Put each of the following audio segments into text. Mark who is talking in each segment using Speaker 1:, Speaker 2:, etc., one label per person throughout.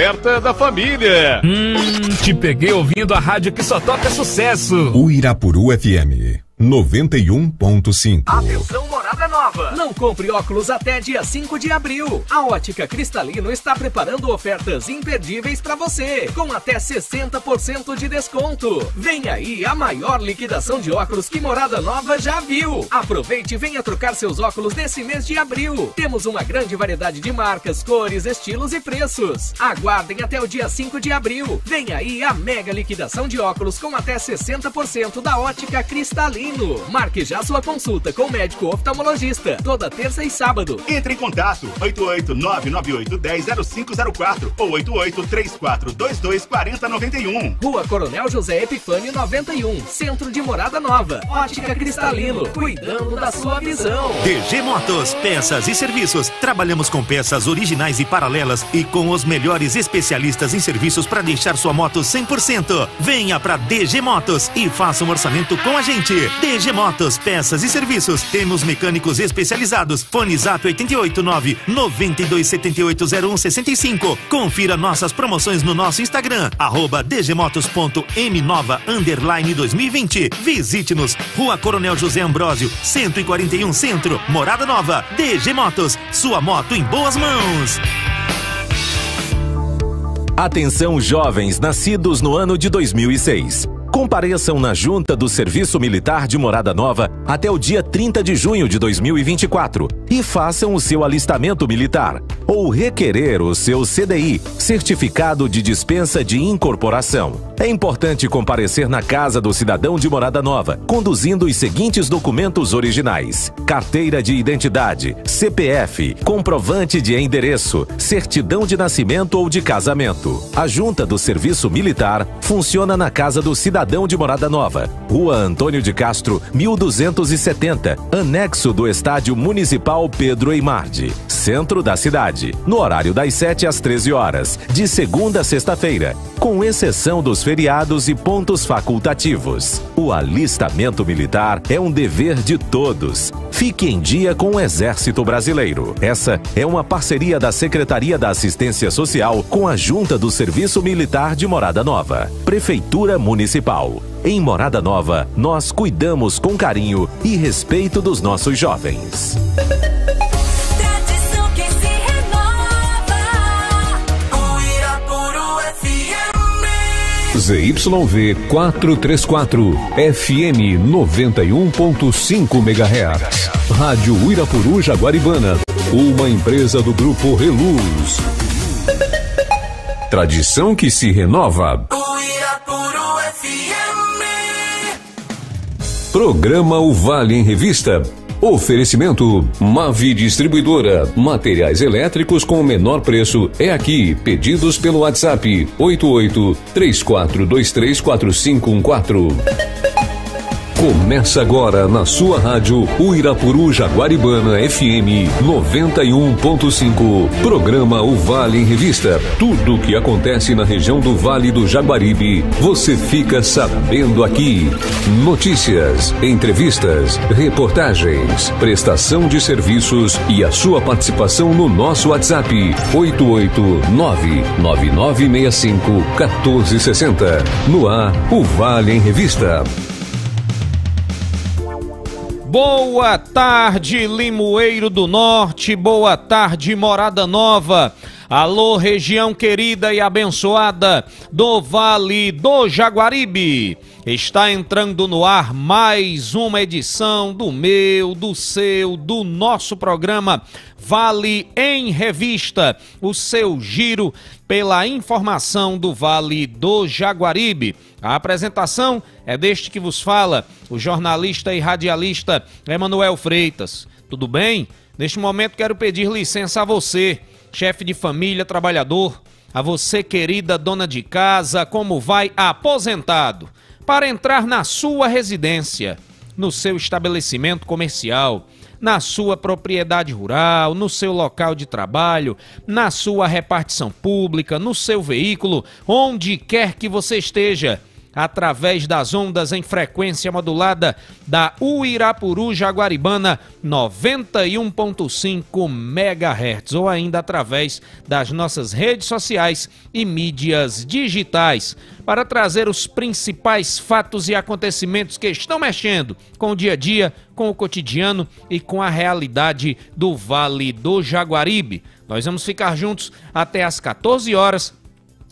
Speaker 1: Oferta da família.
Speaker 2: Hum, te peguei ouvindo a rádio que só toca sucesso.
Speaker 3: O Irapuru FM 91.5.
Speaker 4: Atenção, morada nova. Não compre óculos até dia 5 de abril. A Ótica Cristalino está preparando ofertas imperdíveis para você, com até 60% de desconto. Vem aí a maior liquidação de óculos que Morada Nova já viu. Aproveite e venha trocar seus óculos nesse mês de abril. Temos uma grande variedade de marcas, cores, estilos e preços. Aguardem até o dia 5 de abril. Vem aí a mega liquidação de óculos com até 60% da Ótica Cristalino. Marque já sua consulta com o médico oftalmologista, toda terça e sábado.
Speaker 5: Entre em contato 88998100504 ou 8834224091.
Speaker 4: Rua Coronel José Epifânio 91, Centro de Morada Nova. Ótica Cristalino, cuidando da sua visão.
Speaker 6: DG Motos, peças e serviços. Trabalhamos com peças originais e paralelas e com os melhores especialistas em serviços para deixar sua moto 100%. Venha para DG Motos e faça um orçamento com a gente. DG Motos, peças e serviços. Temos mecânicos especializados. Fone Zap 889 92780165. Confira nossas promoções no nosso Instagram, arroba dgmotos.mnova underline 2020. Visite-nos, Rua Coronel José Ambrósio, 141 Centro, Morada Nova. DG Motos, sua moto em boas mãos.
Speaker 7: Atenção jovens nascidos no ano de 2006. Compareçam na Junta do Serviço Militar de Morada Nova até o dia 30 de junho de 2024 e façam o seu alistamento militar ou requerer o seu CDI, Certificado de Dispensa de Incorporação. É importante comparecer na Casa do Cidadão de Morada Nova, conduzindo os seguintes documentos originais: carteira de identidade, CPF, comprovante de endereço, certidão de nascimento ou de casamento. A Junta do Serviço Militar funciona na Casa do Cidadão de Morada Nova, Rua Antônio de Castro, 1270, anexo do Estádio Municipal Pedro Eimardi, centro da cidade, no horário das 7 às 13 horas, de segunda a sexta-feira, com exceção dos feriados e pontos facultativos. O alistamento militar é um dever de todos. Fique em dia com o Exército Brasileiro. Essa é uma parceria da Secretaria da Assistência Social com a Junta do Serviço Militar de Morada Nova, Prefeitura Municipal. Em Morada Nova, nós cuidamos com carinho e respeito dos nossos jovens.
Speaker 8: Tradição que se renova. O Irapuru FM.
Speaker 9: ZYV 434, FM 91.5 MHz. Rádio Irapuru Jaguaribana, uma empresa do Grupo Reluz. Tradição que se renova.
Speaker 8: O Irapuru FM.
Speaker 9: Programa O Vale em Revista. Oferecimento Mavi Distribuidora. Materiais elétricos com o menor preço é aqui. Pedidos pelo WhatsApp 88 3423 4514. Começa agora na sua rádio Uirapuru Jaguaribana FM 91.5. Programa O Vale em Revista. Tudo o que acontece na região do Vale do Jaguaribe, você fica sabendo aqui. Notícias, entrevistas, reportagens, prestação de serviços e a sua participação no nosso WhatsApp 889-9965-1460. No ar, o Vale em Revista.
Speaker 10: Boa tarde, Limoeiro do Norte. Boa tarde, Morada Nova. Alô, região querida e abençoada do Vale do Jaguaribe. Está entrando no ar mais uma edição do meu, do seu, do nosso programa Vale em Revista, o seu giro pela informação do Vale do Jaguaribe. A apresentação é deste que vos fala, o jornalista e radialista Emanuel Freitas. Tudo bem? Neste momento quero pedir licença a você, chefe de família, trabalhador, a você, querida dona de casa, como vai aposentado, para entrar na sua residência, no seu estabelecimento comercial, na sua propriedade rural, no seu local de trabalho, na sua repartição pública, no seu veículo, onde quer que você esteja. Através das ondas em frequência modulada da Uirapuru Jaguaribana 91.5 MHz ou ainda através das nossas redes sociais e mídias digitais para trazer os principais fatos e acontecimentos que estão mexendo com o dia a dia, com o cotidiano e com a realidade do Vale do Jaguaribe. Nós vamos ficar juntos até às 14 horas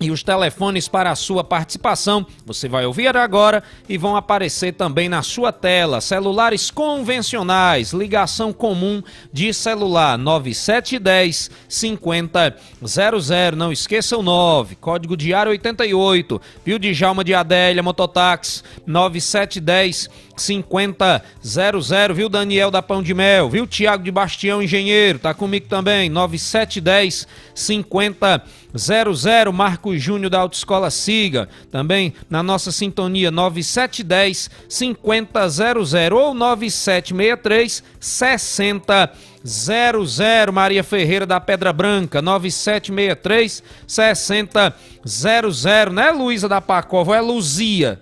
Speaker 10: e os telefones para a sua participação você vai ouvir agora e vão aparecer também na sua tela. Celulares convencionais, ligação comum de celular 9710 5000. Não esqueça o 9, código diário 88. Viu Djalma de Adélia Mototáxi 9710 5000, viu Daniel da Pão de Mel, viu Tiago de Bastião Engenheiro, tá comigo também, 9710 5000, Marcos Júnior da Autoescola Siga, também na nossa sintonia 9710 5000 ou 9763 6000, Maria Ferreira da Pedra Branca, 9763 6000, né Luísa da Pacova, é Luzia,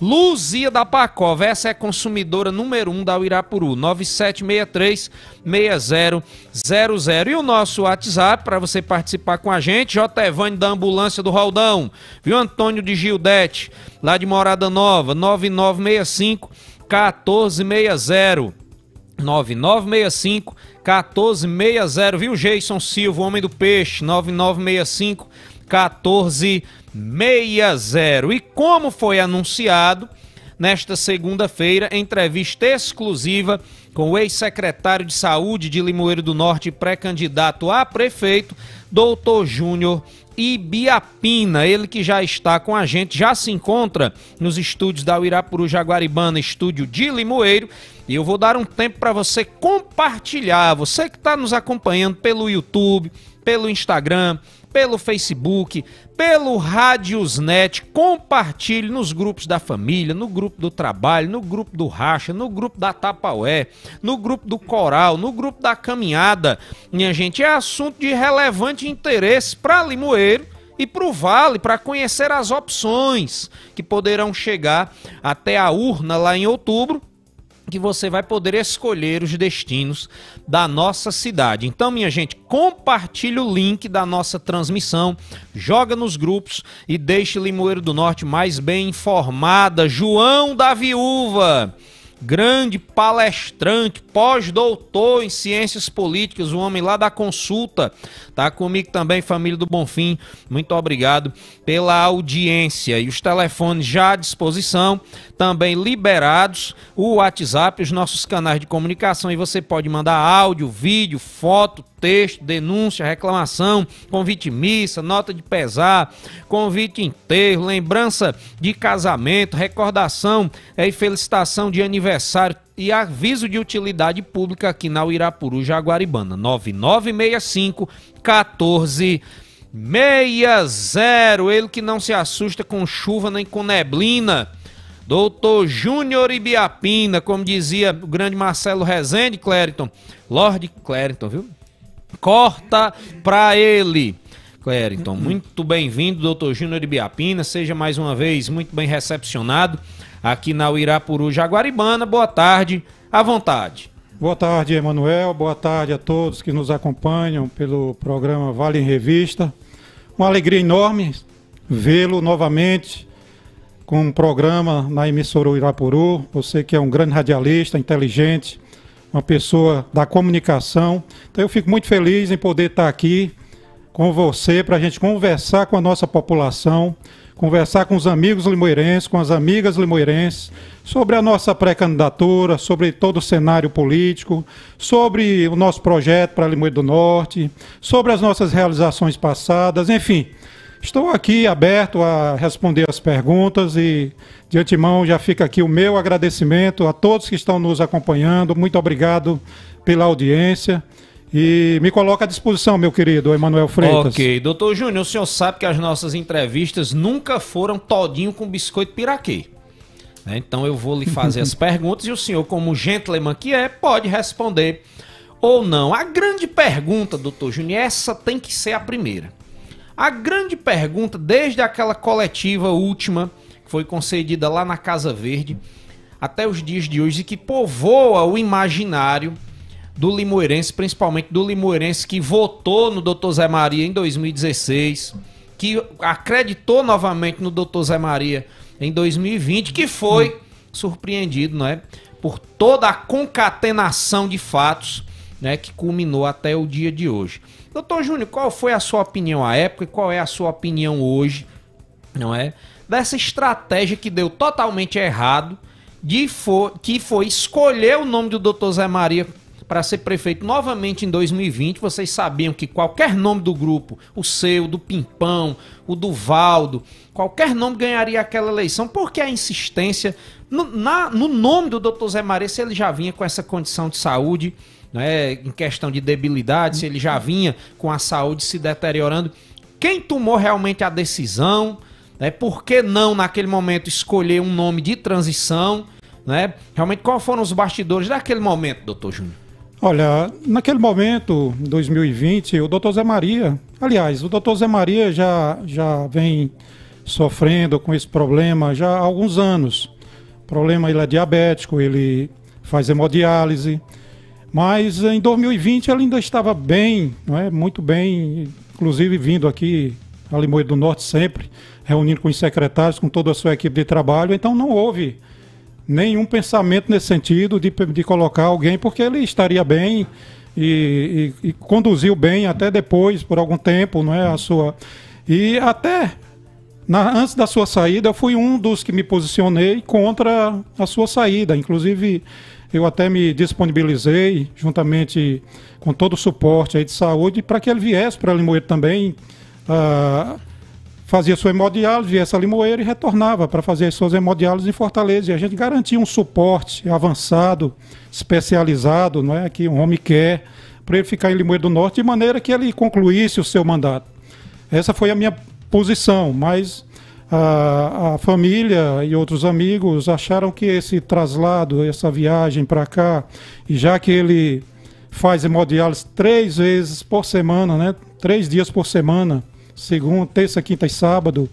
Speaker 10: Luzia da Pacova, essa é consumidora número 1 um da Uirapuru, 9763-6000. E o nosso WhatsApp para você participar com a gente, J. Evane da Ambulância do Roldão, viu Antônio de Gildete, lá de Morada Nova, 9965 1460. 9965 1460, viu Jason Silva, homem do peixe, 9965 1460. E como foi anunciado, nesta segunda-feira, entrevista exclusiva com o ex-secretário de Saúde de Limoeiro do Norte, pré-candidato a prefeito, doutor Júnior Ibiapina, ele que já está com a gente, já se encontra nos estúdios da Uirapuru Jaguaribana, estúdio de Limoeiro, e eu vou dar um tempo para você compartilhar, você que está nos acompanhando pelo YouTube, pelo Instagram, pelo Facebook, pelo Radiosnet, compartilhe nos grupos da família, no grupo do trabalho, no grupo do Racha, no grupo da Tapaué, no grupo do Coral, no grupo da Caminhada. Minha gente, é assunto de relevante interesse para Limoeiro e para o Vale, para conhecer as opções que poderão chegar até a urna lá em outubro que você vai poder escolher os destinos da nossa cidade. Então, minha gente, compartilhe o link da nossa transmissão, joga nos grupos e deixe Limoeiro do Norte mais bem informada. João da Viúva grande palestrante, pós-doutor em ciências políticas, o homem lá da consulta. Tá comigo também, família do Bonfim. Muito obrigado pela audiência. E os telefones já à disposição, também liberados, o WhatsApp, os nossos canais de comunicação. E você pode mandar áudio, vídeo, foto, texto, denúncia, reclamação, convite missa, nota de pesar, convite enterro, lembrança de casamento, recordação e felicitação de aniversário e aviso de utilidade pública aqui na Uirapuru, Jaguaribana. 9965 14 60. Ele que não se assusta com chuva nem com neblina. Doutor Júnior Ibiapina, como dizia o grande Marcelo Rezende, Clériton, Lord Clériton, viu? Corta pra ele. Clériton, muito bem-vindo, doutor Júnior Ibiapina. Seja mais uma vez muito bem recepcionado aqui na Uirapuru Jaguaribana. Boa tarde, à vontade.
Speaker 11: Boa tarde, Emanuel. Boa tarde a todos que nos acompanham pelo programa Vale em Revista. Uma alegria enorme vê-lo novamente com um programa na emissora Uirapuru. Você que é um grande radialista, inteligente, uma pessoa da comunicação. Então eu fico muito feliz em poder estar aqui com você para a gente conversar com a nossa população, conversar com os amigos limoeirenses, com as amigas limoeirenses, sobre a nossa pré-candidatura, sobre todo o cenário político, sobre o nosso projeto para Limoeiro do Norte, sobre as nossas realizações passadas, enfim. Estou aqui aberto a responder as perguntas e, de antemão, já fica aqui o meu agradecimento a todos que estão nos acompanhando. Muito obrigado pela audiência. E me coloca à disposição, meu querido Emanuel Freitas.
Speaker 10: Ok, doutor Júnior, o senhor sabe que as nossas entrevistas nunca foram todinho com biscoito piraquê. Né? Então eu vou lhe fazer as perguntas e o senhor, como gentleman que é, pode responder ou não. A grande pergunta, doutor Júnior, essa tem que ser a primeira. A grande pergunta, desde aquela coletiva última, que foi concedida lá na Casa Verde, até os dias de hoje, e que povoa o imaginário do limoeirense, principalmente do limoeirense que votou no Dr. Zé Maria em 2016, que acreditou novamente no Dr. Zé Maria em 2020, que foi surpreendido, não é? Por toda a concatenação de fatos, né, que culminou até o dia de hoje. Doutor Júnior, qual foi a sua opinião à época e qual é a sua opinião hoje, não é? Dessa estratégia que deu totalmente errado, de que foi escolher o nome do Dr. Zé Maria para ser prefeito novamente em 2020. Vocês sabiam que qualquer nome do grupo, o seu, do Pimpão, o do Valdo, qualquer nome ganharia aquela eleição, porque a insistência no, na- no nome do Dr. Zé Maria, se ele já vinha com essa condição de saúde, né, em questão de debilidade, se ele já vinha com a saúde se deteriorando. Quem tomou realmente a decisão? Né, por que não, naquele momento, escolher um nome de transição? Né? Realmente, quais foram os bastidores daquele momento, doutor Júnior?
Speaker 11: Olha, naquele momento, em 2020, o doutor Zé Maria, aliás, o doutor Zé Maria já, já vem sofrendo com esse problema já há alguns anos. O problema ele é diabético, ele faz hemodiálise, mas em 2020 ele ainda estava bem, não é? muito bem, inclusive vindo aqui a Limoeiro do Norte sempre, reunindo com os secretários, com toda a sua equipe de trabalho, então não houve nenhum pensamento nesse sentido de, de colocar alguém, porque ele estaria bem e, e- e conduziu bem até depois, por algum tempo, não é? A sua. E até na- antes da sua saída, eu fui um dos que me posicionei contra a sua saída. Inclusive, eu até me disponibilizei, juntamente com todo o suporte aí de saúde, para que ele viesse para Limoeiro também. ah, fazia sua hemodiálise, viesse a Limoeiro e retornava para fazer as suas hemodiálises em Fortaleza. E a gente garantia um suporte avançado, especializado, não é? Que um homem quer, para ele ficar em Limoeiro do Norte, de maneira que ele concluísse o seu mandato. Essa foi a minha posição, mas a, a família e outros amigos acharam que esse traslado, essa viagem para cá, e já que ele faz hemodiálise três vezes por semana, né? Três dias por semana, segunda, terça, quinta e sábado.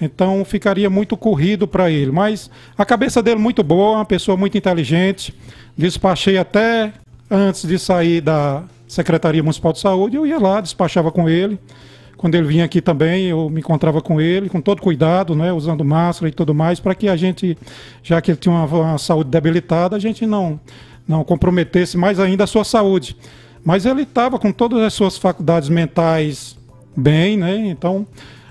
Speaker 11: Então ficaria muito corrido para ele. Mas a cabeça dele muito boa, uma pessoa muito inteligente. Despachei até antes de sair da Secretaria Municipal de Saúde, eu ia lá, despachava com ele. Quando ele vinha aqui também, eu me encontrava com ele, com todo cuidado, né, usando máscara e tudo mais, para que a gente, já que ele tinha uma, uma saúde debilitada, a gente não, não comprometesse mais ainda a sua saúde. Mas ele estava com todas as suas faculdades mentais bem, né? Então,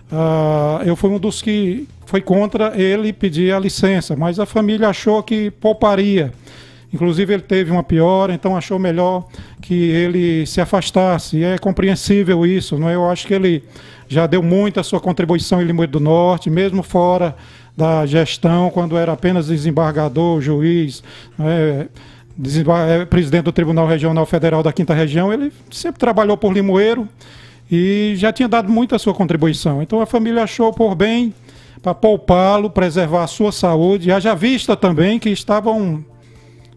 Speaker 11: ah, eu fui um dos que foi contra ele pedir a licença, mas a família achou que pouparia. Inclusive ele teve uma piora, então achou melhor que ele se afastasse. E é compreensível isso, não é? Eu acho que ele já deu muito a sua contribuição em Limoeiro do Norte, mesmo fora da gestão, quando era apenas desembargador, juiz, né? desembar- é, presidente do Tribunal Regional Federal da Quinta Região, ele sempre trabalhou por Limoeiro e já tinha dado muito a sua contribuição. Então a família achou por bem para poupá-lo, preservar a sua saúde. Haja vista também que estavam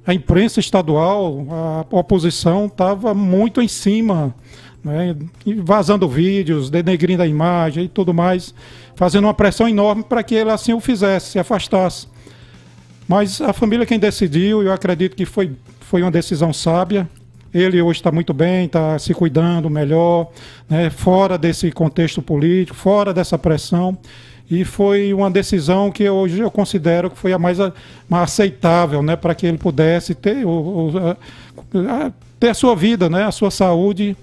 Speaker 11: a imprensa estadual, a oposição estava muito em cima, né, vazando vídeos, denegrindo a imagem e tudo mais, fazendo uma pressão enorme para que ele assim o fizesse, se afastasse. Mas a família quem decidiu, eu acredito que foi, foi uma decisão sábia. Ele hoje está muito bem, está se cuidando melhor, né, fora desse contexto político, fora dessa pressão. E foi uma decisão que hoje eu considero que foi a mais, a- mais aceitável né, para que ele pudesse ter, o, a, ter a sua vida, né, a sua saúde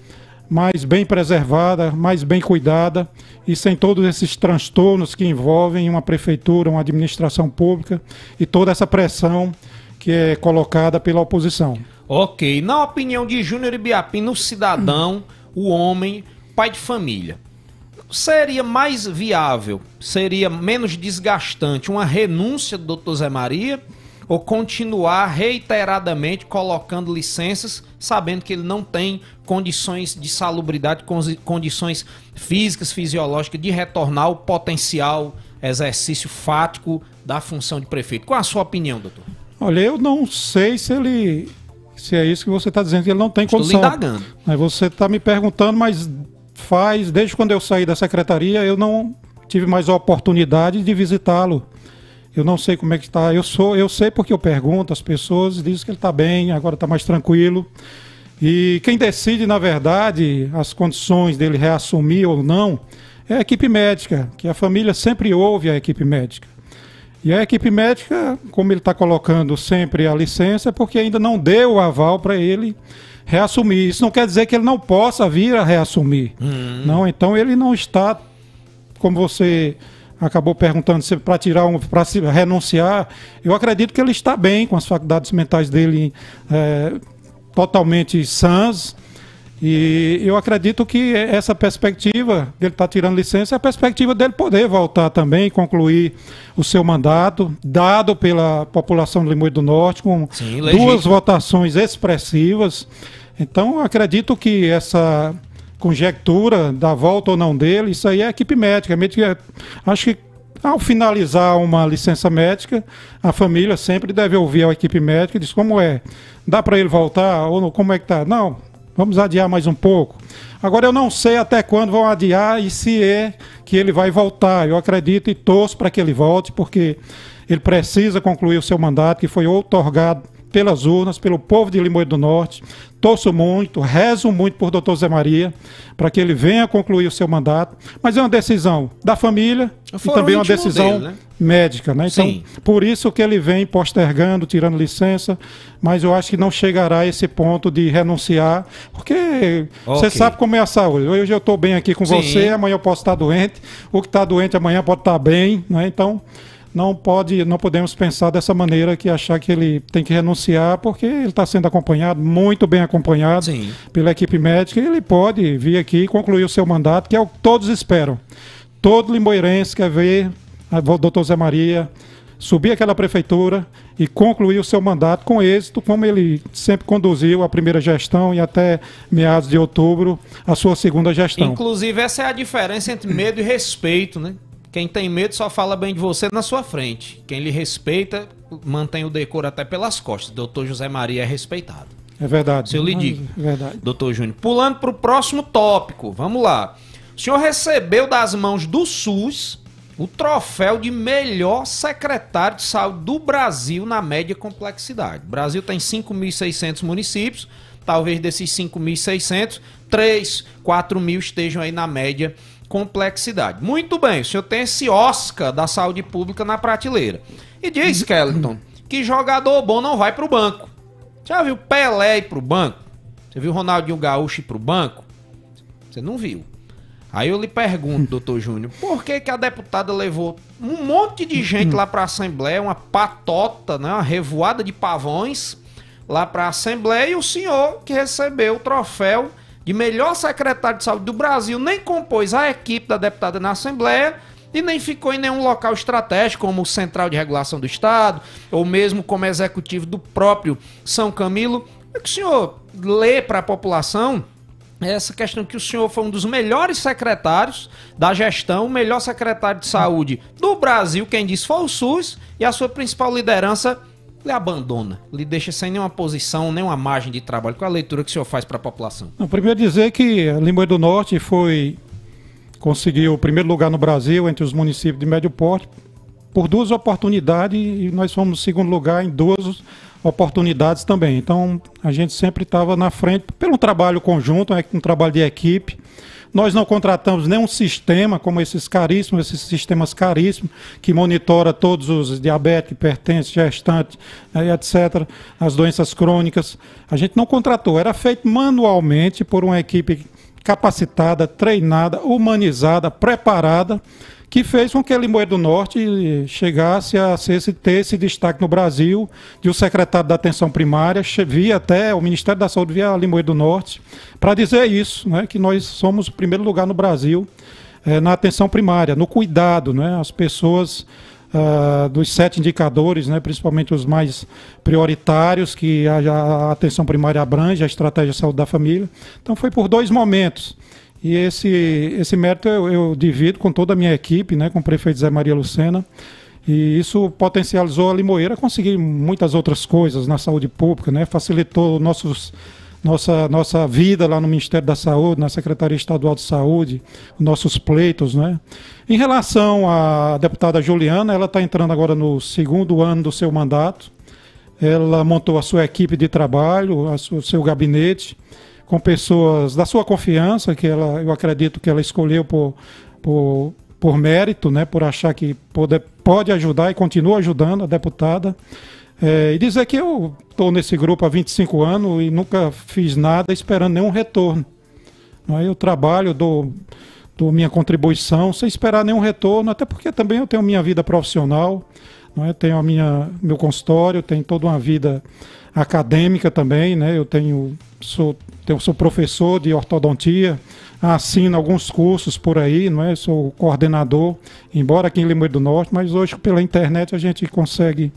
Speaker 11: mais bem preservada, mais bem cuidada e sem todos esses transtornos que envolvem uma prefeitura, uma administração pública e toda essa pressão que é colocada pela oposição.
Speaker 10: Ok, na opinião de Júnior Ibiapino, o cidadão, o homem, pai de família, seria mais viável, seria menos desgastante uma renúncia do Dr. Zé Maria ou continuar reiteradamente colocando licenças, sabendo que ele não tem condições de salubridade, condições físicas, fisiológicas de retornar ao potencial exercício fático da função de prefeito. Qual a sua opinião, doutor?
Speaker 11: Olha, eu não sei se ele. Se é isso que você está dizendo, que ele não tem
Speaker 10: Estou
Speaker 11: condição.
Speaker 10: indagando.
Speaker 11: Você está me perguntando, mas faz, desde quando eu saí da secretaria, eu não tive mais a oportunidade de visitá-lo. Eu não sei como é que está. Eu sou, eu sei porque eu pergunto às pessoas, dizem que ele está bem, agora está mais tranquilo. E quem decide, na verdade, as condições dele reassumir ou não, é a equipe médica, que a família sempre ouve a equipe médica. E a equipe médica, como ele está colocando sempre a licença, é porque ainda não deu o aval para ele reassumir. Isso não quer dizer que ele não possa vir a reassumir. Não, então ele não está, como você acabou perguntando, se para tirar um, para renunciar. Eu acredito que ele está bem com as faculdades mentais dele eh, totalmente sãs. E eu acredito que essa perspectiva dele estar tirando licença é a perspectiva dele poder voltar também e concluir o seu mandato, dado pela população do Limoeiro do Norte, com
Speaker 10: Sim,
Speaker 11: duas votações expressivas. Então, eu acredito que essa conjectura da volta ou não dele, isso aí é a equipe médica. Médica acho que ao finalizar uma licença médica, a família sempre deve ouvir a equipe médica e diz como é, dá para ele voltar ou não, como é que tá? Não, vamos adiar mais um pouco. Agora eu não sei até quando vão adiar e se é que ele vai voltar. Eu acredito e torço para que ele volte, porque ele precisa concluir o seu mandato que foi outorgado pelas urnas, pelo povo de Limoeiro do Norte. Torço muito, rezo muito por doutor Zé Maria, para que ele venha concluir o seu mandato. Mas é uma decisão da família e
Speaker 10: Fora
Speaker 11: também uma decisão
Speaker 10: dele, né?
Speaker 11: médica, né? Então,
Speaker 10: Sim.
Speaker 11: por isso que ele vem postergando, tirando licença, mas eu acho que não chegará a esse ponto de renunciar, porque você sabe como é a saúde. Hoje eu estou bem aqui com
Speaker 10: Sim.
Speaker 11: você, amanhã eu posso estar doente, o que está doente amanhã pode estar bem, né? Então, não pode, não podemos pensar dessa maneira que achar que ele tem que renunciar, porque ele está sendo acompanhado, muito bem acompanhado
Speaker 10: Sim.
Speaker 11: pela equipe médica, e ele pode vir aqui e concluir o seu mandato, que é o que todos esperam. Todo limoeirense quer ver o doutor Zé Maria subir aquela prefeitura e concluir o seu mandato com êxito, como ele sempre conduziu a primeira gestão e até meados de outubro a sua segunda gestão.
Speaker 10: Inclusive, essa é a diferença entre medo e respeito, né? Quem tem medo só fala bem de você na sua frente. Quem lhe respeita, mantém o decoro até pelas costas. Doutor José Maria é respeitado.
Speaker 11: É verdade.
Speaker 10: Se eu lhe digo.
Speaker 11: É verdade.
Speaker 10: Doutor Júnior. Pulando para o próximo tópico, vamos lá. O senhor recebeu das mãos do SUS o troféu de melhor secretário de saúde do Brasil na média complexidade. O Brasil tem 5.600 municípios, talvez desses 5.600, 3, 4 mil estejam aí na média complexidade. Muito bem, o senhor tem esse Oscar da saúde pública na prateleira. E diz, Skeleton, que jogador bom não vai pro banco. Já viu Pelé ir pro banco? Você viu Ronaldinho Gaúcho ir pro banco? Você não viu. Aí eu lhe pergunto, doutor Júnior, por que, que a deputada levou um monte de gente lá pra Assembleia, uma patota, né, uma revoada de pavões lá pra Assembleia, e o senhor que recebeu o troféu de melhor secretário de saúde do Brasil nem compôs a equipe da deputada na Assembleia e nem ficou em nenhum local estratégico, como o Central de Regulação do Estado, ou mesmo como executivo do próprio São Camilo. É que o senhor lê para a população essa questão que o senhor foi um dos melhores secretários da gestão, o melhor secretário de saúde do Brasil, quem disse foi o SUS, e a sua principal liderança lhe abandona, lhe deixa sem nenhuma posição, nenhuma margem de trabalho. Qual é a leitura que o senhor faz para a população?
Speaker 11: Não, primeiro dizer que Limoeiro do Norte foi conseguiu o primeiro lugar no Brasil entre os municípios de médio porte por duas oportunidades e nós fomos segundo lugar em duas oportunidades também. Então a gente sempre estava na frente pelo trabalho conjunto, né, um trabalho de equipe. Nós não contratamos nenhum sistema como esses caríssimos, esses sistemas caríssimos que monitora todos os diabéticos, hipertensos, gestantes, né, etc., as doenças crônicas. A gente não contratou, era feito manualmente por uma equipe capacitada, treinada, humanizada, preparada, que fez com que a Limoeiro do Norte chegasse a ser, ter esse destaque no Brasil, de o secretário da Atenção Primária, via até o Ministério da Saúde via Limoeiro do Norte, para dizer isso, né, que nós somos o primeiro lugar no Brasil eh, na atenção primária, no cuidado, né, as pessoas ah, dos sete indicadores, né, principalmente os mais prioritários que a, a atenção primária abrange, a estratégia de saúde da família. Então foi por dois momentos. E esse, esse mérito eu, eu divido com toda a minha equipe, né, com o prefeito Zé Maria Lucena. E isso potencializou a Limoeira a conseguir muitas outras coisas na saúde pública, né? facilitou nossos, nossa, nossa vida lá no Ministério da Saúde, na Secretaria Estadual de Saúde, nossos pleitos, né? Em relação à deputada Juliana, ela está entrando agora no segundo ano do seu mandato. Ela montou a sua equipe de trabalho, o seu gabinete, com pessoas da sua confiança, que ela, eu acredito que ela escolheu por, por, por mérito, né, por achar que pode, pode ajudar e continua ajudando a deputada. É, e dizer que eu estou nesse grupo há 25 anos e nunca fiz nada esperando nenhum retorno. Aí eu trabalho, dou, dou minha contribuição sem esperar nenhum retorno, até porque também eu tenho minha vida profissional, não é? tenho a minha, meu consultório, tenho toda uma vida acadêmica também, né? eu tenho, sou, tenho, sou professor de ortodontia, assino alguns cursos por aí, não é? sou coordenador, embora aqui em Limoeiro do Norte, mas hoje pela internet a gente consegue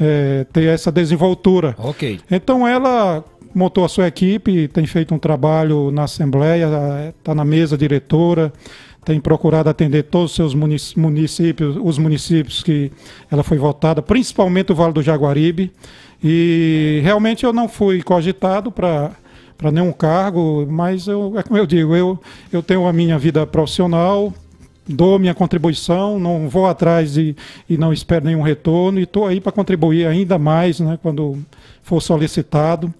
Speaker 11: eh, ter essa desenvoltura.
Speaker 10: Ok.
Speaker 11: Então ela montou a sua equipe, tem feito um trabalho na Assembleia, está na mesa diretora, tem procurado atender todos os seus munic- municípios, os municípios que ela foi votada, principalmente o Vale do Jaguaribe. E realmente eu não fui cogitado para para nenhum cargo, mas eu, é como eu digo, eu, eu tenho a minha vida profissional, dou minha contribuição, não vou atrás e, e não espero nenhum retorno, e estou aí para contribuir ainda mais né, quando for solicitado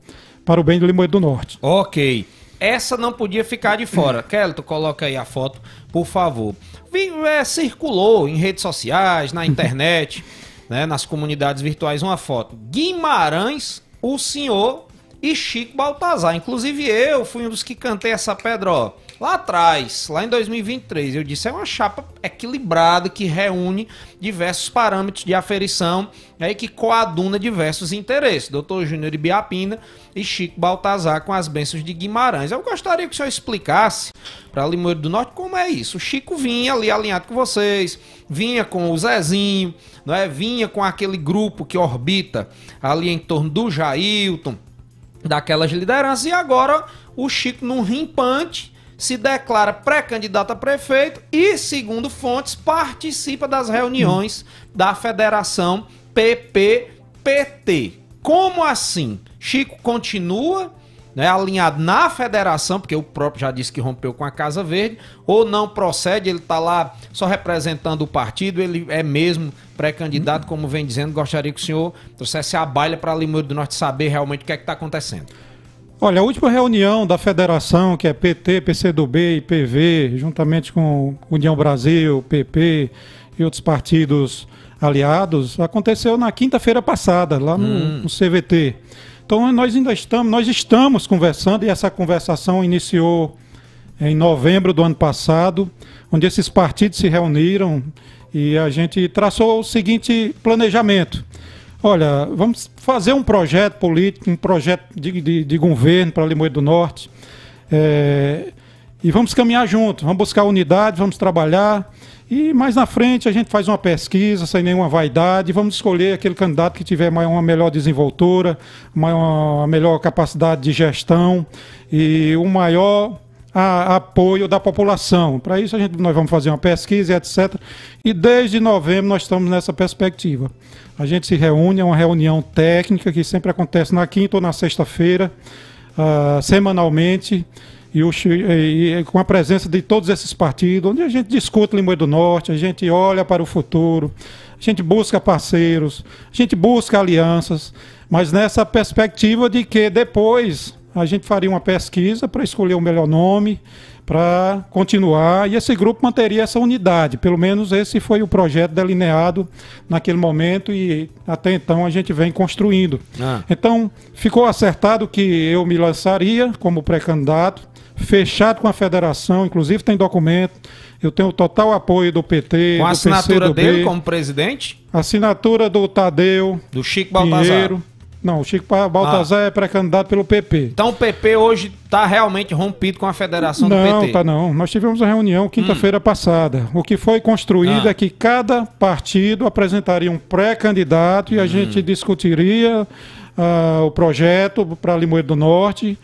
Speaker 11: para o bem do Limoeiro do Norte.
Speaker 10: Ok. Essa não podia ficar de fora. Kelly, tu coloca aí a foto, por favor. Vi- é, circulou em redes sociais, na internet, né, nas comunidades virtuais, uma foto. Guimarães, o senhor e Chico Baltazar. Inclusive eu fui um dos que cantei essa pedra, ó. Lá atrás, lá em 2023, eu disse é uma chapa equilibrada que reúne diversos parâmetros de aferição aí que coaduna diversos interesses. Doutor Júnior Ibiapina e Chico Baltazar com as bênçãos de Guimarães. Eu gostaria que o senhor explicasse para Limoeiro do Norte como é isso. O Chico vinha ali alinhado com vocês, vinha com o Zezinho, não é? vinha com aquele grupo que orbita ali em torno do Jailton, daquelas lideranças, e agora o Chico, num rimpante, se declara pré-candidato a prefeito e, segundo fontes, participa das reuniões da Federação PPPT. Como assim? Chico continua né, alinhado na federação, porque o próprio já disse que rompeu com a Casa Verde, ou não procede, ele está lá só representando o partido, ele é mesmo pré-candidato, como vem dizendo. Gostaria que o senhor trouxesse a baila para Limoeiro do Norte saber realmente o que é que está acontecendo.
Speaker 11: Olha, a última reunião da federação, que é PT, PCdoB e PV, juntamente com União Brasil, PP e outros partidos aliados, aconteceu na quinta-feira passada, lá no, no CVT. Então nós ainda estamos, nós estamos conversando e essa conversação iniciou em novembro do ano passado, onde esses partidos se reuniram e a gente traçou o seguinte planejamento. Olha, vamos fazer um projeto político, um projeto de, de, de governo para Limoeiro do Norte. é, e vamos caminhar juntos, vamos buscar unidade, vamos trabalhar. E mais na frente a gente faz uma pesquisa sem nenhuma vaidade, vamos escolher aquele candidato que tiver uma melhor desenvoltura, uma melhor capacidade de gestão e o maior a- apoio da população. Para isso a gente, nós vamos fazer uma pesquisa etc. E desde novembro nós estamos nessa perspectiva. A gente se reúne, é uma reunião técnica que sempre acontece na quinta ou na sexta-feira, ah, semanalmente, e, o e- e com a presença de todos esses partidos, onde a gente discute Limoeiro do Norte, a gente olha para o futuro, a gente busca parceiros, a gente busca alianças, mas nessa perspectiva de que depois a gente faria uma pesquisa para escolher o melhor nome, para continuar, e esse grupo manteria essa unidade. Pelo menos esse foi o projeto delineado naquele momento e até então a gente vem construindo.
Speaker 10: Ah.
Speaker 11: Então, ficou acertado que eu me lançaria como pré-candidato, fechado com a federação, inclusive tem documento. Eu tenho o total apoio do PT,
Speaker 10: Com a assinatura
Speaker 11: PCdoB,
Speaker 10: dele como presidente,
Speaker 11: assinatura do Tadeu,
Speaker 10: do Chico Baltazar.
Speaker 11: Pinheiro. Não, o Chico Baltazar é pré-candidato pelo PP.
Speaker 10: Então o PP hoje está realmente rompido com a federação do
Speaker 11: Não,
Speaker 10: PT.
Speaker 11: tá não. Nós tivemos uma reunião quinta-feira passada. O que foi construído
Speaker 10: Ah.
Speaker 11: é que cada partido apresentaria um pré-candidato e a gente discutiria ah, o projeto para Limoeiro do Norte.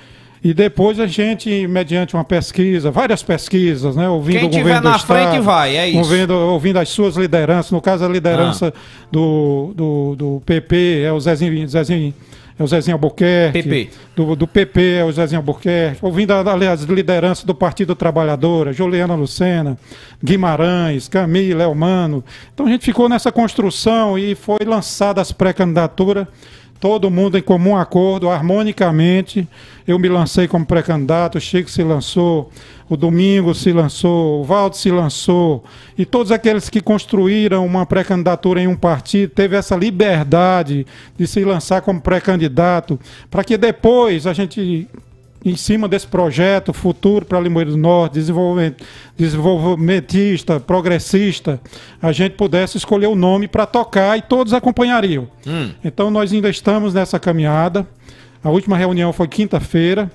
Speaker 11: E depois a gente, mediante uma pesquisa, várias pesquisas, né? Ouvindo
Speaker 10: Quem
Speaker 11: o
Speaker 10: tiver
Speaker 11: governo do
Speaker 10: na frente
Speaker 11: Estado,
Speaker 10: vai, é isso.
Speaker 11: Ouvindo, ouvindo as suas lideranças, no caso a liderança
Speaker 10: Ah.
Speaker 11: do, do, do PP, é o Zezinho, Zezinho é o Zezinho Albuquerque.
Speaker 10: PP.
Speaker 11: Do, do PP é o Zezinho Albuquerque. Ouvindo, aliás, liderança do Partido Trabalhadora, Juliana Lucena, Guimarães, Camila, Elmano. Então a gente ficou nessa construção e foi lançada as pré-candidaturas todo mundo em comum acordo, harmonicamente. Eu me lancei como pré-candidato, o Chico se lançou, o Domingo se lançou, o Valdo se lançou, e todos aqueles que construíram uma pré-candidatura em um partido teve essa liberdade de se lançar como pré-candidato, para que depois a gente em cima desse projeto futuro para Limoeiro do Norte, desenvolvimento, desenvolvimentista, progressista, a gente pudesse escolher o nome para tocar e todos acompanhariam.
Speaker 10: Hum.
Speaker 11: Então nós ainda estamos nessa caminhada. A última reunião foi quinta-feira,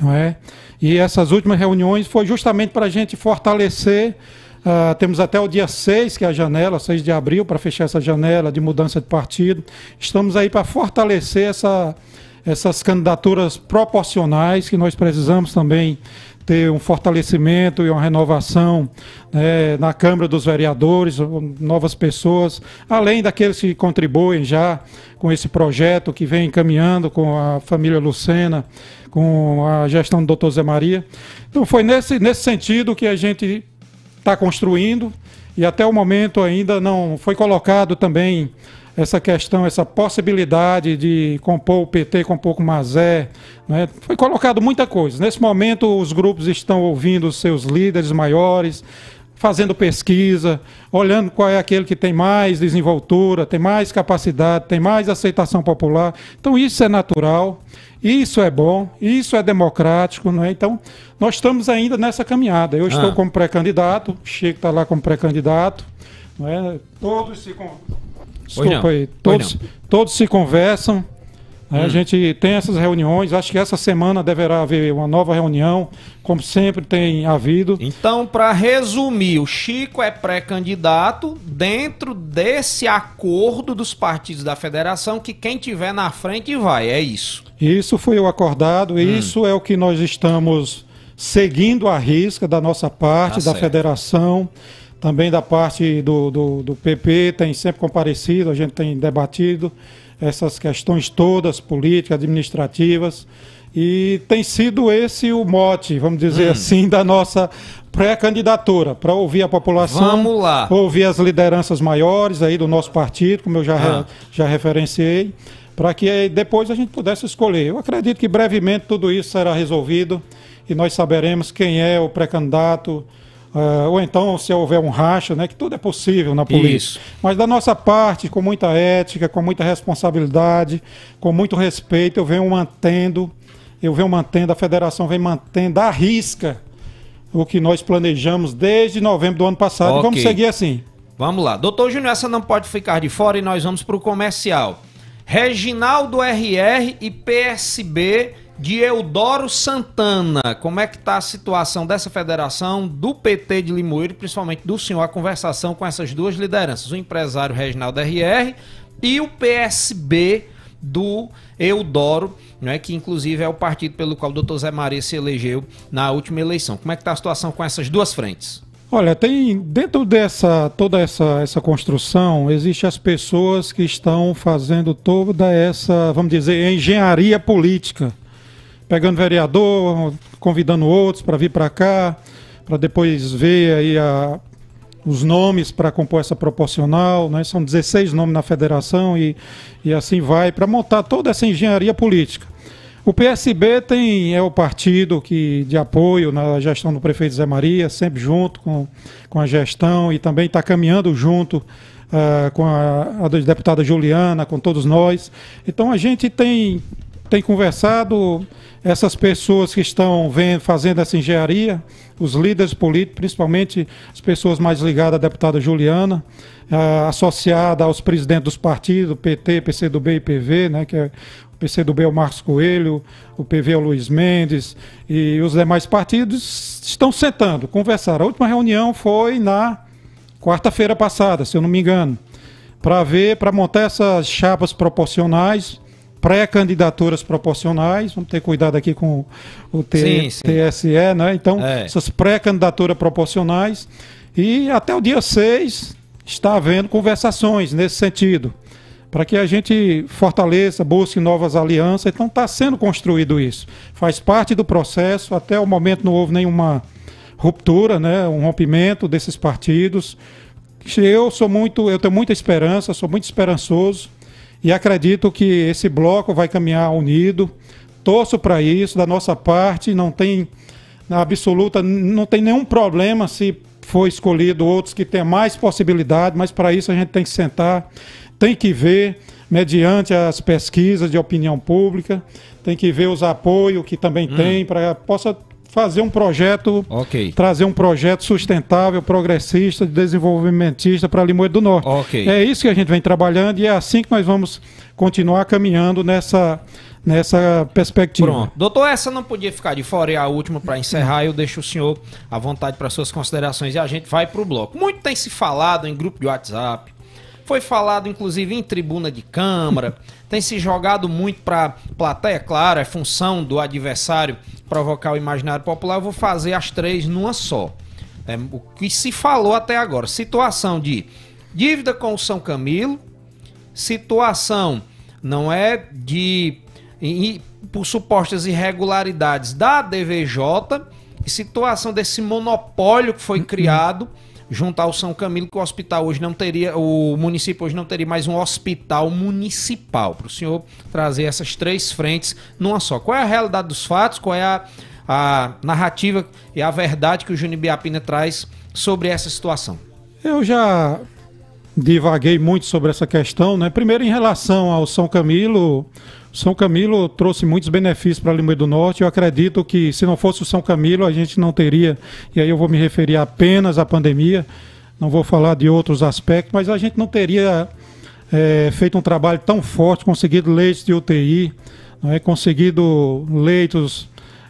Speaker 11: não é? E essas últimas reuniões foi justamente para a gente fortalecer. ah, temos até o dia 6, que é a janela, 6 de abril, para fechar essa janela de mudança de partido. Estamos aí para fortalecer essa, essas candidaturas proporcionais que nós precisamos também ter um fortalecimento e uma renovação né, na Câmara dos Vereadores, novas pessoas, além daqueles que contribuem já com esse projeto que vem encaminhando com a família Lucena, com a gestão do Dr. Zé Maria. Então foi nesse, nesse sentido que a gente está construindo e até o momento ainda não foi colocado também essa questão, essa possibilidade de compor o PT com um pouco Mazé. Né? Foi colocado muita coisa. Nesse momento, os grupos estão ouvindo os seus líderes maiores, fazendo pesquisa, olhando qual é aquele que tem mais desenvoltura, tem mais capacidade, tem mais aceitação popular. Então, isso é natural. Isso é bom, isso é democrático, não é? Então, nós estamos ainda nessa caminhada. Eu estou
Speaker 10: Ah.
Speaker 11: como pré-candidato, Chico está lá como pré-candidato, é? Todos se Desculpa aí, todos, todos se conversam. né? A
Speaker 10: Hum.
Speaker 11: gente tem essas reuniões. Acho que essa semana deverá haver uma nova reunião, como sempre tem havido.
Speaker 10: Então, para resumir, o Chico é pré-candidato dentro desse acordo dos partidos da federação que quem tiver na frente vai, é isso.
Speaker 11: Isso foi o acordado,
Speaker 10: Hum.
Speaker 11: isso é o que nós estamos seguindo à risca da nossa parte,
Speaker 10: Tá
Speaker 11: da
Speaker 10: certo.
Speaker 11: federação, também da parte do, do, do PP, tem sempre comparecido, a gente tem debatido essas questões todas, políticas, administrativas, e tem sido esse o mote, vamos dizer
Speaker 10: Hum.
Speaker 11: assim, da nossa pré-candidatura, para ouvir a população,
Speaker 10: Vamos lá.
Speaker 11: ouvir as lideranças maiores aí do nosso partido, como eu já, re-
Speaker 10: Ah.
Speaker 11: já referenciei, para que depois a gente pudesse escolher. Eu acredito que brevemente tudo isso será resolvido e nós saberemos quem é o pré-candidato, ah, ou então se houver um racha, né, que tudo é possível na política.
Speaker 10: Isso.
Speaker 11: Mas da nossa parte, com muita ética, com muita responsabilidade, com muito respeito, eu venho mantendo, eu venho mantendo, a federação vem mantendo à risca o que nós planejamos desde novembro do ano passado. E vamos seguir assim.
Speaker 10: Vamos lá. Doutor Júnior, essa não pode ficar de fora e nós vamos para o comercial. Reginaldo RR e PSB de Eudoro Santana. Como é que está a situação dessa federação, do PT de Limoeiro, principalmente do senhor, a conversação com essas duas lideranças, o empresário Reginaldo RR e o PSB do Eudoro, né, que inclusive é o partido pelo qual o doutor Zé Maria se elegeu na última eleição. Como é que está a situação com essas duas frentes?
Speaker 11: Olha, tem dentro dessa toda essa, essa construção, existem as pessoas que estão fazendo toda essa, vamos dizer, engenharia política, pegando vereador, convidando outros para vir para cá, para depois ver aí a, os nomes para compor essa proporcional, né? São 16 nomes na federação e, e assim vai para montar toda essa engenharia política. O PSB tem, é o partido que, de apoio na gestão do prefeito Zé Maria, sempre junto com, com a gestão e também está caminhando junto ah, com a, a deputada Juliana, com todos nós. Então a gente tem, tem conversado, essas pessoas que estão vendo, fazendo essa engenharia, os líderes políticos, principalmente as pessoas mais ligadas à deputada Juliana, ah, associada aos presidentes dos partidos, PT, PCdoB e PV, né, que é o PCdoB é o Marcos Coelho, o PV é o Luiz Mendes e os demais partidos estão sentando, conversaram. A última reunião foi na quarta-feira passada, se eu não me engano, para ver, para montar essas chapas proporcionais, pré-candidaturas proporcionais, vamos ter cuidado aqui com o T-
Speaker 10: Sim, sim.
Speaker 11: TSE, né? Então,
Speaker 10: É.
Speaker 11: essas pré-candidaturas proporcionais e até o dia 6 está havendo conversações nesse sentido para que a gente fortaleça, busque novas alianças. Então está sendo construído isso. Faz parte do processo, até o momento não houve nenhuma ruptura, né, um rompimento desses partidos. Eu sou muito, eu tenho muita esperança, sou muito esperançoso e acredito que esse bloco vai caminhar unido. Torço para isso, da nossa parte, não tem na absoluta, não tem nenhum problema se for escolhido outros que têm mais possibilidade, mas para isso a gente tem que sentar, tem que ver, mediante as pesquisas de opinião pública, tem que ver os apoios que também
Speaker 10: Hum.
Speaker 11: tem, para possa fazer um projeto,
Speaker 10: Ok.
Speaker 11: trazer um projeto sustentável, progressista, desenvolvimentista para Limoeiro do Norte.
Speaker 10: Ok.
Speaker 11: É isso que a gente vem trabalhando e é assim que nós vamos continuar caminhando nessa, nessa perspectiva.
Speaker 10: Pronto. Doutor, essa não podia ficar de fora e a última para encerrar. Eu deixo o senhor à vontade para suas considerações e a gente vai para o bloco. Muito tem se falado em grupo de WhatsApp. Foi falado, inclusive, em tribuna de Câmara. Tem se jogado muito para plateia, claro, é função do adversário provocar o imaginário popular. Eu vou fazer as três numa só. É, o que se falou até agora: situação de dívida com o São Camilo, situação não é de e- por supostas irregularidades da DVJ situação desse monopólio que foi criado junto ao São Camilo que o hospital hoje não teria o município hoje não teria mais um hospital municipal. Para o senhor trazer essas três frentes numa só. Qual é a realidade dos fatos? Qual é a, a narrativa e a verdade que o Júnior Biapina traz sobre essa situação?
Speaker 11: Eu já divaguei muito sobre essa questão, né? Primeiro em relação ao São Camilo, o São Camilo trouxe muitos benefícios para Limoeiro do Norte. Eu acredito que se não fosse o São Camilo, a gente não teria, e aí eu vou me referir apenas à pandemia, não vou falar de outros aspectos, mas a gente não teria eh, feito um trabalho tão forte, conseguido leitos de UTI, não é? conseguido leitos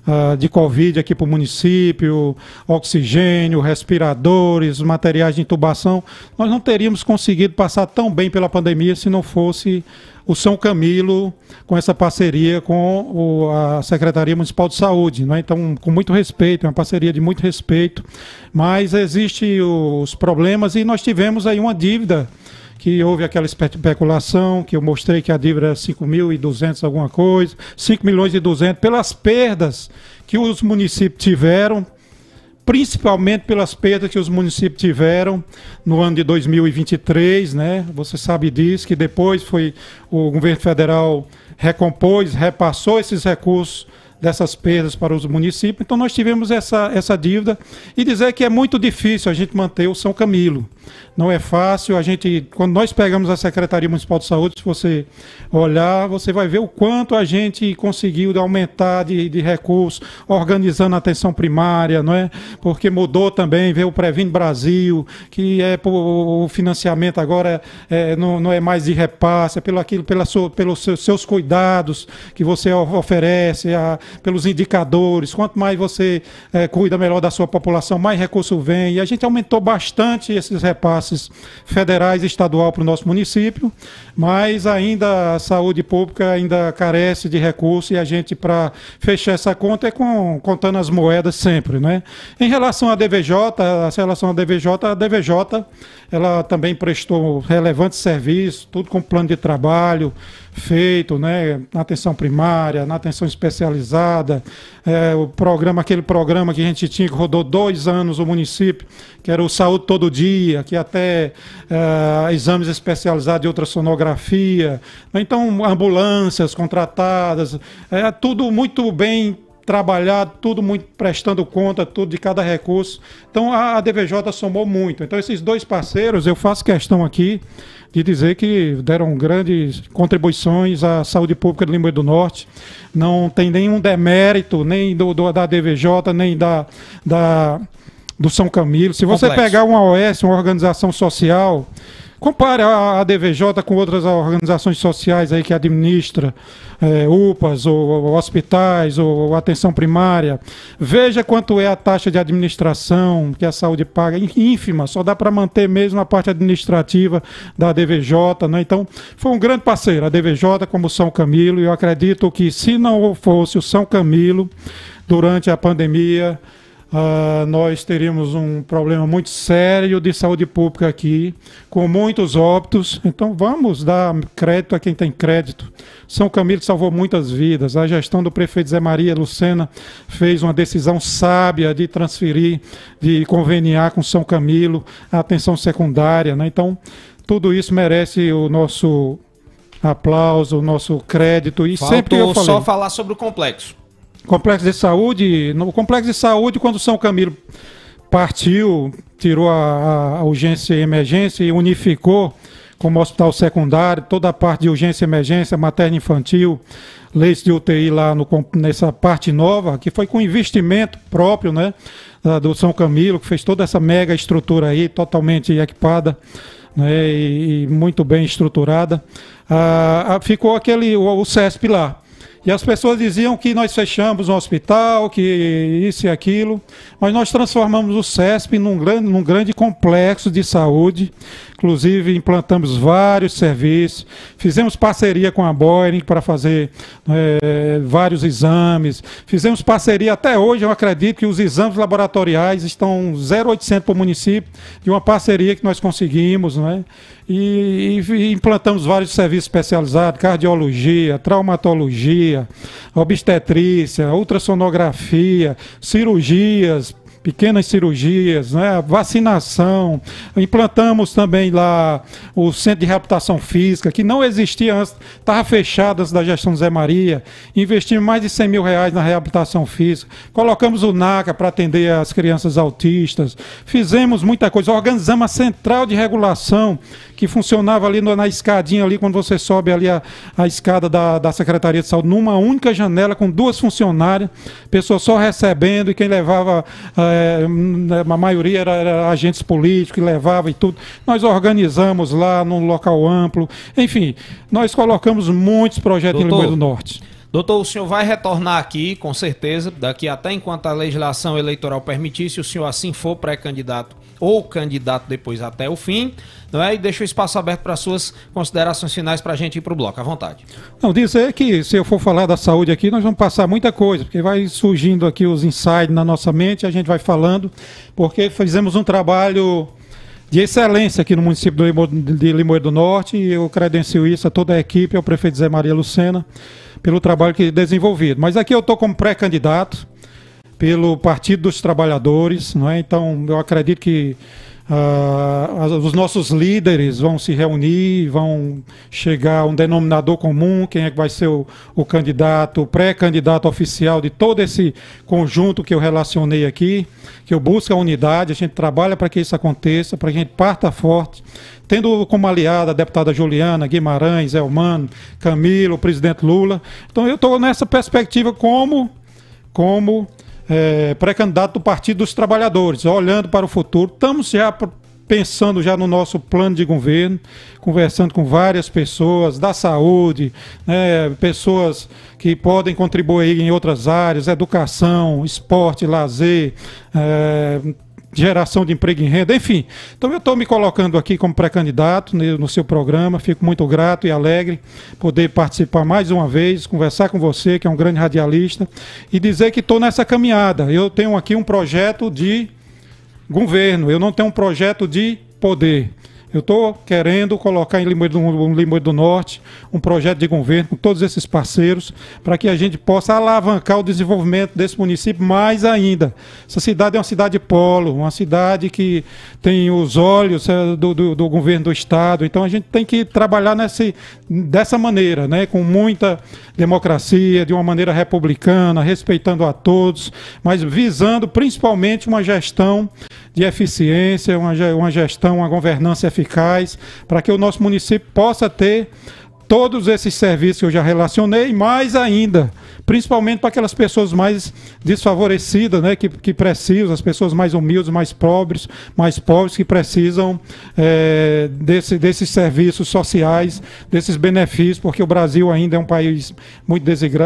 Speaker 11: ah, de Covid aqui para o município, oxigênio, respiradores, materiais de intubação. Nós não teríamos conseguido passar tão bem pela pandemia se não fosse o São Camilo com essa parceria com o- a Secretaria Municipal de Saúde. Né? Então, com muito respeito, é uma parceria de muito respeito, mas existem os problemas e nós tivemos aí uma dívida que houve aquela espe- especulação, que eu mostrei que a dívida era 5.200 alguma coisa, 5 milhões e 200, pelas perdas que os municípios tiveram, principalmente pelas perdas que os municípios tiveram no ano de 2023, né? Você sabe disso, que depois foi o governo federal recompôs, repassou esses recursos dessas perdas para os municípios. Então nós tivemos essa, essa dívida e dizer que é muito difícil a gente manter o São Camilo. Não é fácil. A gente, quando nós pegamos a Secretaria Municipal de Saúde, se você olhar, você vai ver o quanto a gente conseguiu aumentar de, de recursos, organizando a atenção primária, não é? Porque mudou também, veio o Previne Brasil, que é o financiamento agora é, não, não é mais de repasse, é pelo aquilo, pela sua, pelos seus, seus cuidados que você oferece, a- pelos indicadores. Quanto mais você é, cuida melhor da sua população, mais recurso vem. E a gente aumentou bastante esses repasses federais e estadual para o nosso município, mas ainda a saúde pública ainda carece de recursos e a gente, para fechar essa conta, é com, contando as moedas sempre. Né? Em relação à DVJ, a relação à DVJ, a DVJ ela também prestou relevantes serviços, tudo com plano de trabalho feito, né, na atenção primária, na atenção especializada, é, o programa, aquele programa que a gente tinha que rodou dois anos o município, que era o Saúde Todo Dia, que até é, exames especializados de ultrassonografia, então ambulâncias contratadas, é, tudo muito bem trabalhado, tudo muito prestando conta, tudo de cada recurso. Então a, a DVJ somou muito. Então esses dois parceiros, eu faço questão aqui de dizer que deram grandes contribuições à saúde pública do Limoeiro do Norte. Não tem nenhum demérito, nem do, do- da DVJ, nem da, da do São Camilo. Se você
Speaker 10: Complexo.
Speaker 11: pegar uma OS, uma organização social, compare a, a DVJ com outras organizações sociais aí que administra eh, UPAs ou, ou hospitais ou, atenção primária. Veja quanto é a taxa de administração que a saúde paga, ínfima, só dá para manter mesmo a parte administrativa da DVJ. Né? Então, foi um grande parceiro, a DVJ como São Camilo, e eu acredito que se não fosse o São Camilo, durante a pandemia, ah, nós teríamos um problema muito sério de saúde pública aqui, com muitos óbitos. Então vamos dar crédito a quem tem crédito. São Camilo salvou muitas vidas. A gestão do prefeito Zé Maria Lucena fez uma decisão sábia de transferir, de conveniar com São Camilo a atenção secundária. Né? Então, tudo isso merece o nosso aplauso, o nosso crédito. E
Speaker 10: Faltou
Speaker 11: sempre eu falei,
Speaker 10: só falar sobre o complexo.
Speaker 11: Complexo de saúde, no complexo de saúde, quando São Camilo partiu, tirou a, a urgência e emergência e unificou como hospital secundário, toda a parte de urgência e emergência, materno infantil, leitos de UTI lá no, nessa parte nova, que foi com investimento próprio, né, do São Camilo, que fez toda essa mega estrutura aí, totalmente equipada, né, e, e muito bem estruturada. Ah, ah, ficou aquele, o, o CESP lá. E as pessoas diziam que nós fechamos um hospital, que isso e aquilo, mas nós transformamos o CESP num grande, num grande complexo de saúde. Inclusive, implantamos vários serviços, fizemos parceria com a Boeing para fazer eh, vários exames, fizemos parceria até hoje. Eu acredito que os exames laboratoriais estão 0,800 para o município, de uma parceria que nós conseguimos, né? E, e implantamos vários serviços especializados, cardiologia, traumatologia, obstetrícia, ultrassonografia, cirurgias, pequenas cirurgias, né, vacinação. Implantamos também lá o centro de reabilitação física, que não existia antes, estava fechado antes da gestão do Zé Maria. Investimos mais de 100 mil reais na reabilitação física. Colocamos o NACA para atender as crianças autistas. Fizemos muita coisa. Organizamos a central de regulação que funcionava ali na escadinha ali, quando você sobe ali a, a escada da, da Secretaria de Saúde, numa única janela com duas funcionárias, pessoas só recebendo e quem levava, eh, hum, a maioria era, era agentes políticos que levava e tudo. Nós organizamos lá num local amplo. Enfim, nós colocamos muitos projetos em
Speaker 10: Doutor,
Speaker 11: Limoeiro do Norte.
Speaker 10: Doutor, o senhor vai retornar aqui, com certeza, daqui até enquanto a legislação eleitoral permitir, se o senhor assim for pré-candidato ou candidato depois até o fim, não é? E deixa o espaço aberto para suas considerações finais para a gente ir para o bloco. À vontade.
Speaker 11: Não, dizer que se eu for falar da saúde aqui, nós vamos passar muita coisa, porque vai surgindo aqui os insights na nossa mente, a gente vai falando, porque fizemos um trabalho de excelência aqui no município de Limoeiro do Norte, e eu credencio isso a toda a equipe, ao prefeito Zé Maria Lucena, pelo trabalho que desenvolvido. Mas aqui eu estou como pré-candidato pelo Partido dos Trabalhadores, não é? Então eu acredito que as- os nossos líderes vão se reunir, vão chegar a um denominador comum, quem é que vai ser o, o candidato, o pré-candidato oficial de todo esse conjunto que eu relacionei aqui, que eu busco a unidade, a gente trabalha para que isso aconteça, para que a gente parta forte, tendo como aliada a deputada Juliana, Guimarães, Elmano, Camilo, o presidente Lula. Então eu estou nessa perspectiva como como eh, pré-candidato do Partido dos Trabalhadores, olhando para o futuro. Estamos já pensando já no nosso plano de governo, conversando com várias pessoas da saúde, né, pessoas que podem contribuir em outras áreas, educação, esporte, lazer, eh, geração de emprego e renda, enfim. Então eu estou me colocando aqui como pré-candidato no seu programa, fico muito grato e alegre poder participar mais uma vez, conversar com você, que é um grande radialista, e dizer que estou nessa caminhada. Eu tenho aqui um projeto de governo, eu não tenho um projeto de poder. Eu estou querendo colocar em Limoeiro do, em Limoeiro do Norte um projeto de governo com todos esses parceiros para que a gente possa alavancar o desenvolvimento desse município mais ainda. Essa cidade é uma cidade polo, uma cidade que tem os olhos eh, do, do- do governo do estado. Então a gente tem que trabalhar nesse, dessa maneira, né, com muita democracia, de uma maneira republicana, respeitando a todos, mas visando principalmente uma gestão de eficiência, uma, uma gestão, uma governança eficaz, para que o nosso município possa ter todos esses serviços que eu já relacionei, mais ainda, principalmente para aquelas pessoas mais desfavorecidas, né, que, que precisam, as pessoas mais humildes, mais pobres, mais pobres, que precisam eh, desse, desses serviços sociais, desses benefícios, porque o Brasil ainda é um país muito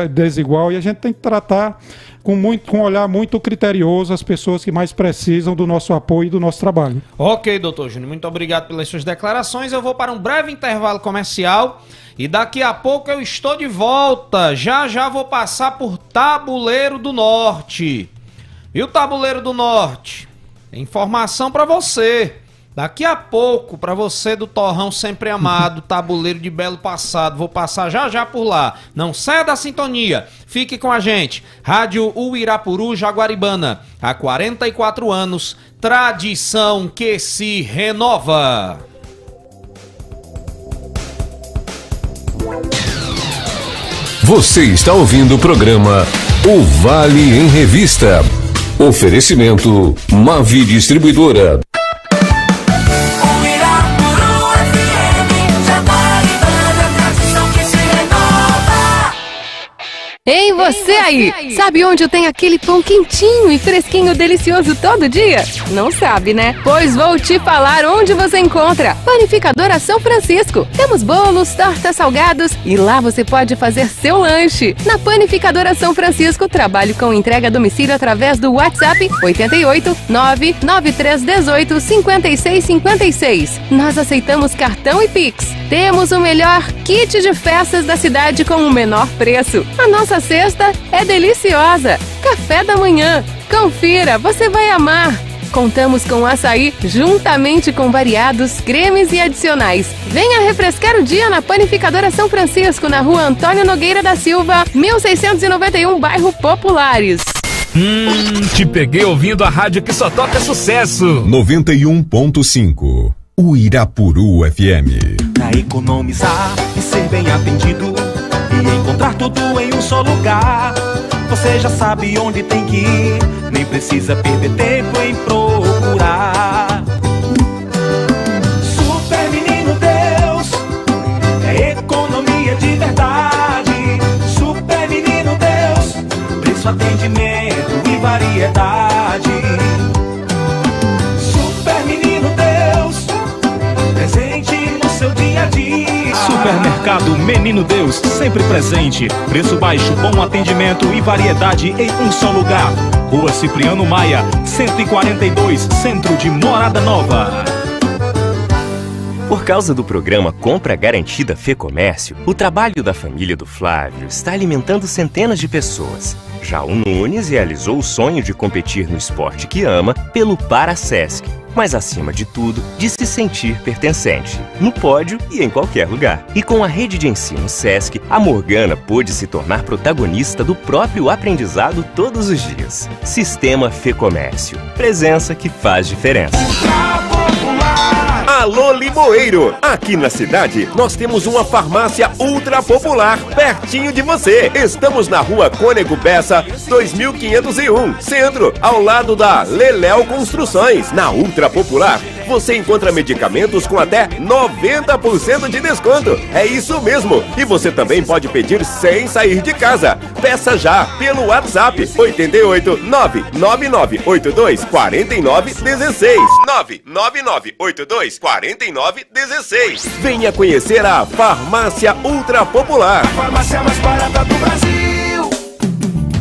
Speaker 11: desigual e a gente tem que tratar com, muito, com um olhar muito criterioso as pessoas que mais precisam do nosso apoio e do nosso trabalho.
Speaker 10: Ok, doutor Júnior, muito obrigado pelas suas declarações. Eu vou para um breve intervalo comercial e daqui a pouco eu estou de volta. Já já vou passar por Tabuleiro do Norte. E o Tabuleiro do Norte? Informação para você. Daqui a pouco, para você do Torrão sempre amado, Tabuleiro de Belo Passado, vou passar já já por lá. Não saia da sintonia. Fique com a gente. Rádio Uirapuru Jaguaribana. Há 44 anos, tradição que se renova.
Speaker 9: Você está ouvindo o programa O Vale em Revista. Oferecimento Mavi Distribuidora.
Speaker 12: Você aí! Sabe onde tem aquele pão quentinho e fresquinho delicioso todo dia? Não sabe, né? Pois vou te falar onde você encontra. Panificadora São Francisco. Temos bolos, tortas salgados e lá você pode fazer seu lanche. Na Panificadora São Francisco, trabalho com entrega a domicílio através do WhatsApp 88 99318 5656. Nós aceitamos cartão e Pix. Temos o melhor kit de festas da cidade com o menor preço. A nossa cesta é deliciosa. Café da manhã. Confira, você vai amar. Contamos com açaí juntamente com variados cremes e adicionais. Venha refrescar o dia na Panificadora São Francisco, na rua Antônio Nogueira da Silva, 1691, bairro Populares.
Speaker 2: Hum, te peguei ouvindo a rádio que só toca sucesso.
Speaker 3: 91.5 Uirapuru FM.
Speaker 13: Pra economizar e ser bem atendido encontrar tudo em um só lugar. Você já sabe onde tem que ir, nem precisa perder tempo em procurar. Super Menino Deus é economia de verdade. Super Menino Deus, preço, atendimento e variedade.
Speaker 14: Supermercado Menino Deus, sempre presente. Preço baixo, bom atendimento e variedade em um só lugar. Rua Cipriano Maia, 142, centro de Morada Nova.
Speaker 15: Por causa do programa Compra Garantida Fê Comércio, o trabalho da família do Flávio está alimentando centenas de pessoas. Já o Nunes realizou o sonho de competir no esporte que ama pelo Paracesc, mas acima de tudo, de se sentir pertencente, no pódio e em qualquer lugar. E com a rede de ensino SESC, a Morgana pôde se tornar protagonista do próprio aprendizado todos os dias. Sistema Fê Comércio. Presença que faz diferença.
Speaker 16: Alô Limoeiro! Aqui na cidade nós temos uma farmácia ultra popular pertinho de você. Estamos na rua Cônego Bessa 2501, centro, ao lado da Leléu Construções. Na Ultra Popular você encontra medicamentos com até 90% de desconto. É isso mesmo! E você também pode pedir sem sair de casa. Peça já pelo WhatsApp 88 99982 4916 99982 4916. Venha conhecer a Farmácia Ultra Popular.
Speaker 13: Farmácia mais barata do Brasil.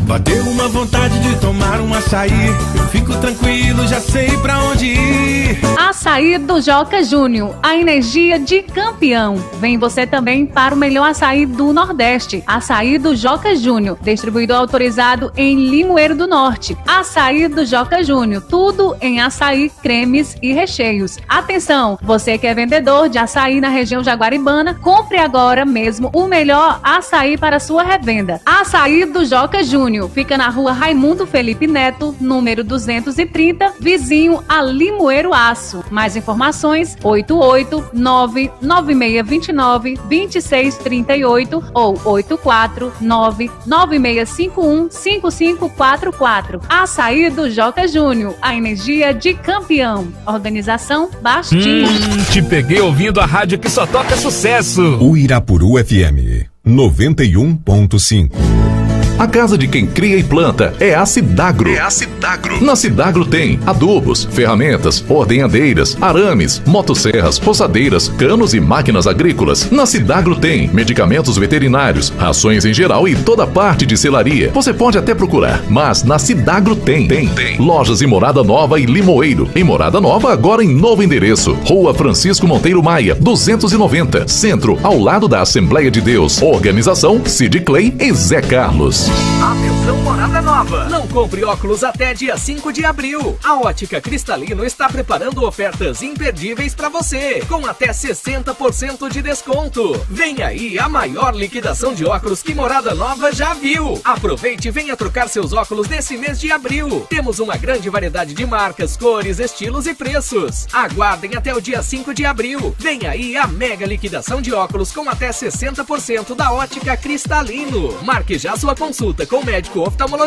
Speaker 13: Bateu uma vontade de tomar um açaí. Eu fico tranquilo, já sei pra onde ir.
Speaker 17: Açaí do Joca Júnior, a energia de campeão. Vem você também para o melhor açaí do Nordeste. Açaí do Joca Júnior, distribuidor autorizado em Limoeiro do Norte. Açaí do Joca Júnior, tudo em açaí, cremes e recheios. Atenção, você que é vendedor de açaí na região Jaguaribana, compre agora mesmo o melhor açaí para sua revenda. Açaí do Joca Júnior, fica na rua Raimundo Felipe Neto, número 230, vizinho a Limoeiro Aço. Mais informações: 889-9629-2638 ou 849-9651-5544. Açaí do Joca Júnior, a energia de campeão. Organização Bastinho.
Speaker 2: Hum, te peguei ouvindo a rádio que só toca sucesso.
Speaker 3: Uirapuru FM 91.5
Speaker 18: A casa de quem cria e planta é a Cidagro. É a Cidagro. Na Cidagro tem adubos, ferramentas, ordenhadeiras, arames, motosserras, roçadeiras, canos e máquinas agrícolas. Na Cidagro tem medicamentos veterinários, rações em geral e toda parte de selaria. Você pode até procurar, mas na Cidagro tem. Tem, tem. Lojas em Morada Nova e Limoeiro. Em Morada Nova, agora em novo endereço. Rua Francisco Monteiro Maia, 290, Centro, ao lado da Assembleia de Deus. Organização Cid Clay e Zé Carlos.
Speaker 4: Atenção, Morada Nova. Não compre óculos até dia 5 de abril. A Ótica Cristalino está preparando ofertas imperdíveis para você, com até 60% de desconto. Vem aí a maior liquidação de óculos que Morada Nova já viu. Aproveite e venha trocar seus óculos nesse mês de abril. Temos uma grande variedade de marcas, cores, estilos e preços. Aguardem até o dia 5 de abril. Vem aí a mega liquidação de óculos com até 60% da Ótica Cristalino. Marque já sua consulta com o médico oftalmologista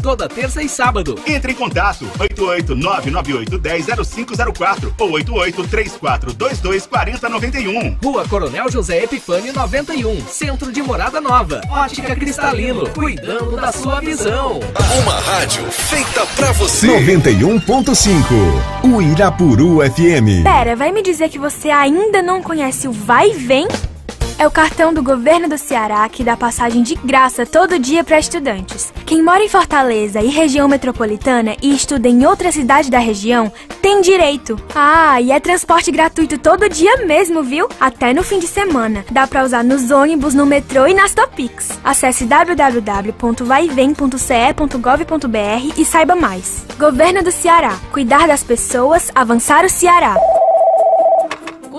Speaker 4: toda terça e sábado.
Speaker 5: Entre em contato 88998100504 ou 8834224091.
Speaker 4: Rua Coronel José Epifânio 91, Centro de Morada Nova. Ótica Cristalino, cuidando da sua visão.
Speaker 3: Uma rádio feita pra você. 91.5. O Irapuru FM.
Speaker 19: Pera, vai me dizer que você ainda não conhece o Vai e Vem? É o cartão do governo do Ceará que dá passagem de graça todo dia para estudantes. Quem mora em Fortaleza e região metropolitana e estuda em outra cidade da região tem direito. Ah, e é transporte gratuito todo dia mesmo, viu? Até no fim de semana. Dá para usar nos ônibus, no metrô e nas Topix. Acesse www.vaivem.ce.gov.br e saiba mais. Governo do Ceará. Cuidar das pessoas, avançar o Ceará.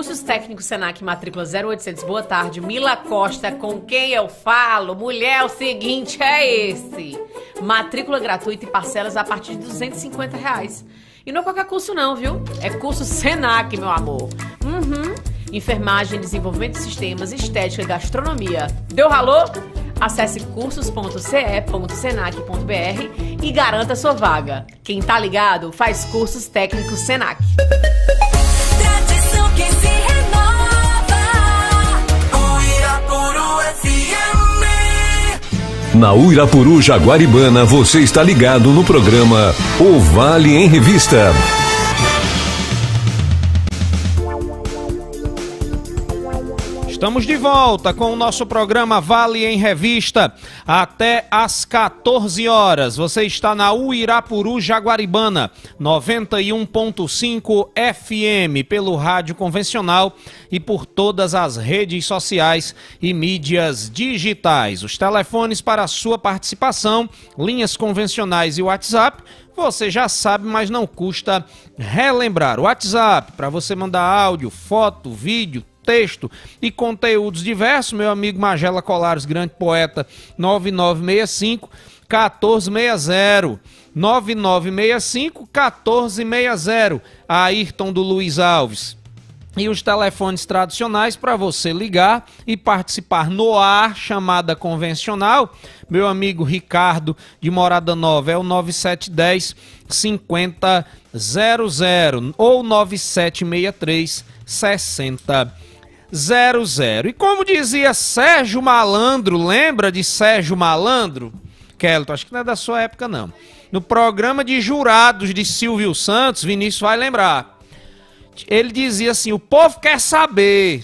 Speaker 20: Cursos técnicos Senac matrícula 0800. Boa tarde, Mila Costa, com quem eu falo? Mulher, o seguinte é esse. Matrícula gratuita e parcelas a partir de 250 reais. E não é qualquer curso não, viu? É curso Senac, meu amor. Uhum. Enfermagem, desenvolvimento de sistemas, estética e gastronomia. Deu ralô? Acesse cursos.ce.senac.br e garanta sua vaga. Quem tá ligado faz cursos técnicos Senac.
Speaker 9: Na Uirapuru Jaguaribana, você está ligado no programa O Vale em Revista.
Speaker 10: Estamos de volta com o nosso programa Vale em Revista até às 14 horas. Você está na Uirapuru Jaguaribana 91.5 FM pelo rádio convencional e por todas as redes sociais e mídias digitais. Os telefones para a sua participação, linhas convencionais e WhatsApp você já sabe, mas não custa relembrar. O WhatsApp para você mandar áudio, foto, vídeo, texto e conteúdos diversos, meu amigo Magela Colares, grande poeta, 9965 1460. 9965 1460. Ayrton do Luiz Alves. E os telefones tradicionais para você ligar e participar no ar, chamada convencional. Meu amigo Ricardo de Morada Nova é o 9710 5000 ou 9763 6000. E como dizia Sérgio Malandro, lembra de Sérgio Malandro? Kelton, acho que não é da sua época não. No programa de jurados de Silvio Santos, Vinícius vai lembrar ele dizia assim: o povo quer saber.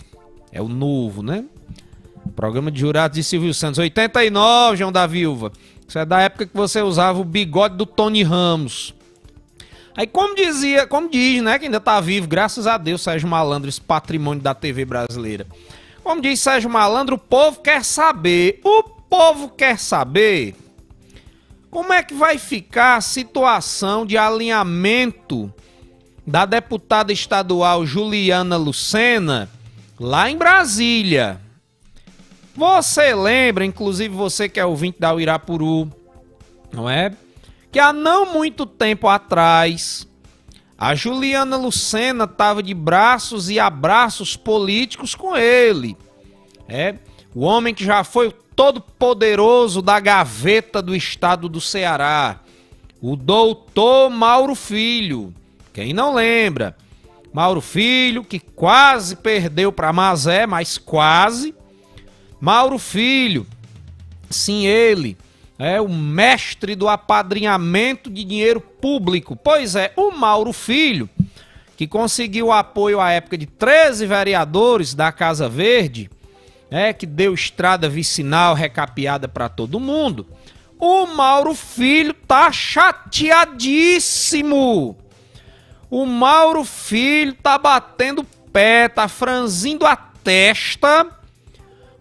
Speaker 10: É o novo, né? Programa de jurados de Silvio Santos, 89, João da Viúva. Isso é da época que você usava o bigode do Tony Ramos. Aí, como dizia, como diz, né, que ainda tá vivo, graças a Deus, Sérgio Malandro, esse patrimônio da TV brasileira. Como diz Sérgio Malandro, o povo quer saber. O povo quer saber como é que vai ficar a situação de alinhamento da deputada estadual Juliana Lucena, lá em Brasília. Você lembra, inclusive você que é ouvinte da Uirapuru, não é? Que há não muito tempo atrás, a Juliana Lucena estava de braços e abraços políticos com ele. É, o homem que já foi o todo poderoso da gaveta do estado do Ceará, o doutor Mauro Filho. Quem não lembra? Mauro Filho, que quase perdeu para Mazé, mas quase. Mauro Filho, sim, ele é o mestre do apadrinhamento de dinheiro público. Pois é, o Mauro Filho, que conseguiu apoio à época de 13 vereadores da Casa Verde, é que deu estrada vicinal recapeada para todo mundo. O Mauro Filho tá chateadíssimo o Mauro Filho tá batendo pé, tá franzindo a testa,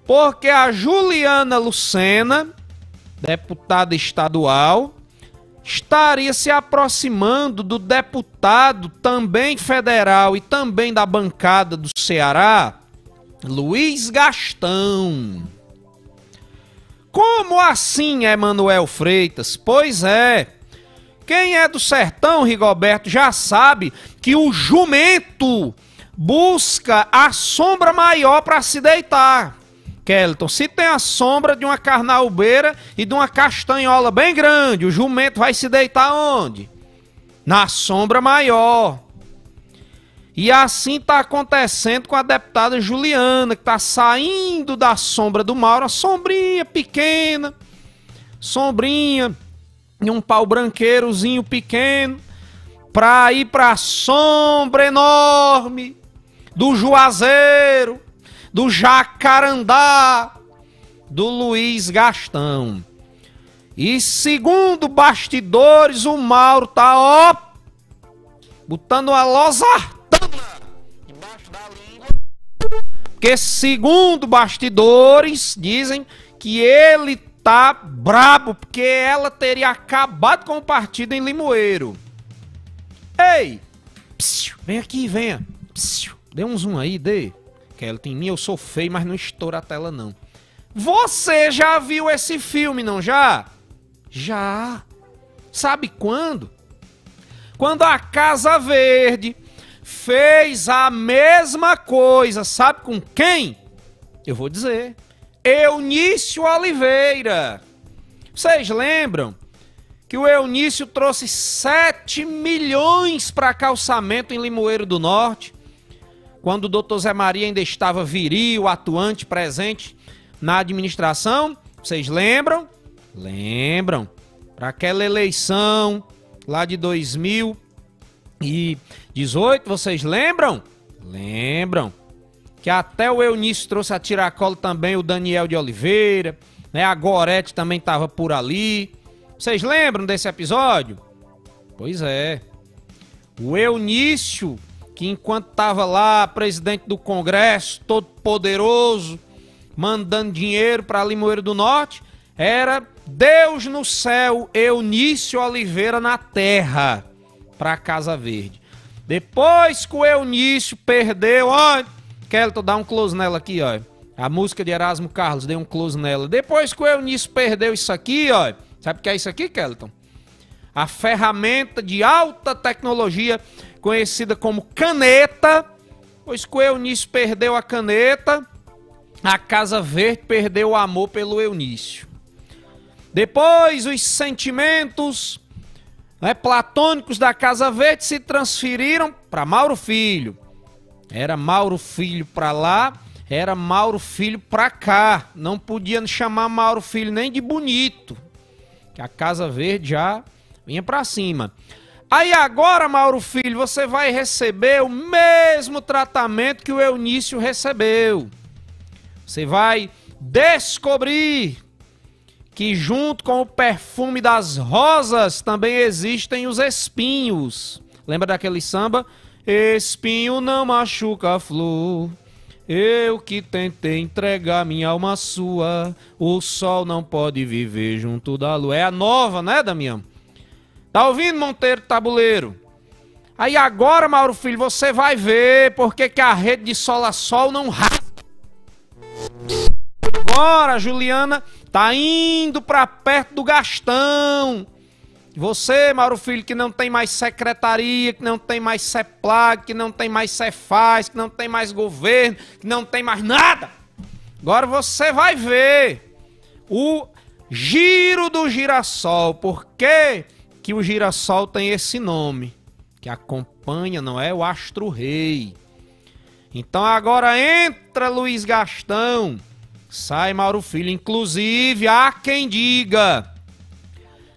Speaker 10: porque a Juliana Lucena deputada estadual, estaria se aproximando do deputado também federal e também da bancada do Ceará, Luiz Gastão. Como assim, Emanuel Freitas? Pois é. Quem é do sertão, Rigoberto, já sabe que o jumento busca a sombra maior para se deitar. Kelton, se tem a sombra de uma carnaubeira e de uma castanhola bem grande, o jumento vai se deitar onde? Na sombra maior. E assim está acontecendo com a deputada Juliana, que está saindo da sombra do Mauro, a sombrinha pequena, sombrinha, e um pau branqueirozinho pequeno, para ir para a sombra enorme do Juazeiro, do Jacarandá, do Luiz Gastão. E segundo bastidores, o Mauro tá ó botando uma losartana debaixo da língua. Porque segundo bastidores dizem que ele tá brabo porque ela teria acabado com o partido em Limoeiro. Ei, psiu, vem aqui, venha. Psiu, dê um zoom aí, dê. Kelton, em mim eu sou feio, mas não estoura a tela não. Você já viu esse filme, não já? Já. Sabe quando? Quando a Casa Verde fez a mesma coisa, sabe com quem? Eu vou dizer. Eunício Oliveira. Vocês lembram que o Eunício trouxe 7 milhões para calçamento em Limoeiro do Norte? Quando o doutor Zé Maria ainda estava viril, atuante, presente na administração? Vocês lembram? Lembram? Para aquela eleição lá de 2018, vocês lembram? Lembram? Que até o Eunício trouxe a tiracolo também o Daniel de Oliveira, né? A Gorete também estava por ali. Vocês lembram desse episódio? Pois é. O Eunício, que enquanto estava lá, presidente do Congresso, todo poderoso, mandando dinheiro para Limoeiro do Norte, era Deus no céu, Eunício Oliveira na terra, para Casa Verde. Depois que o Eunício perdeu, ó, Kelton, dá um close nela aqui, ó. A música de Erasmo Carlos, dê um close nela. Depois que o Eunício perdeu isso aqui, ó. Sabe o que é isso aqui, Kelton? A ferramenta de alta tecnologia conhecida como caneta. Pois que o Eunício perdeu a caneta, a Casa Verde perdeu o amor pelo Eunício. Depois, os sentimentos né, platônicos da Casa Verde se transferiram para Mauro Filho. Era Mauro Filho para lá, era Mauro Filho para cá. Não podia chamar Mauro Filho nem de bonito, que a Casa Verde já vinha para cima. Aí agora, Mauro Filho, você vai receber o mesmo tratamento que o Eunício recebeu. Você vai descobrir que junto com o perfume das rosas também existem os espinhos. Lembra daquele samba? Espinho não machuca a flor. Eu que tentei entregar minha alma sua, o sol não pode viver junto da lua. É a nova, né, Damião? Tá ouvindo, Monteiro Tabuleiro? Aí agora, Mauro Filho, você vai ver porque que a rede de sol a sol não rasga. Agora, Juliana tá indo para perto do Gastão. Você, Mauro Filho, que não tem mais secretaria, que não tem mais CEPLAG, que não tem mais Cefaz, que não tem mais governo, que não tem mais nada. Agora você vai ver o giro do girassol. Por que, que o girassol tem esse nome? Que acompanha, não é? O astro rei. Então agora entra Luiz Gastão, sai Mauro Filho. Inclusive, há quem diga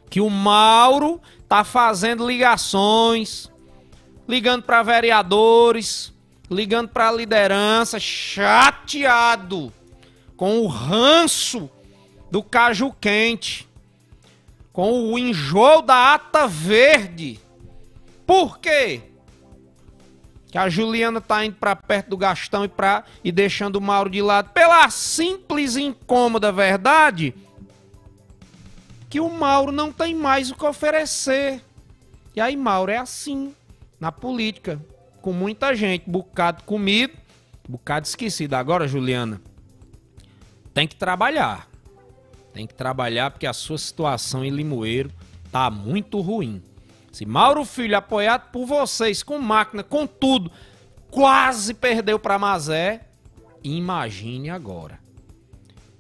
Speaker 10: que o Mauro tá fazendo ligações, ligando para vereadores, ligando para liderança, chateado com o ranço do caju quente, com o enjoo da ata verde. Por quê? Que a Juliana tá indo para perto do Gastão e, pra, e deixando o Mauro de lado pela simples e incômoda verdade que o Mauro não tem mais o que oferecer. E aí, Mauro, é assim na política. Com muita gente, bocado comido, bocado esquecido. Agora, Juliana, tem que trabalhar. Tem que trabalhar porque a sua situação em Limoeiro tá muito ruim. Se Mauro Filho, apoiado por vocês, com máquina, com tudo, quase perdeu para Mazé, imagine agora.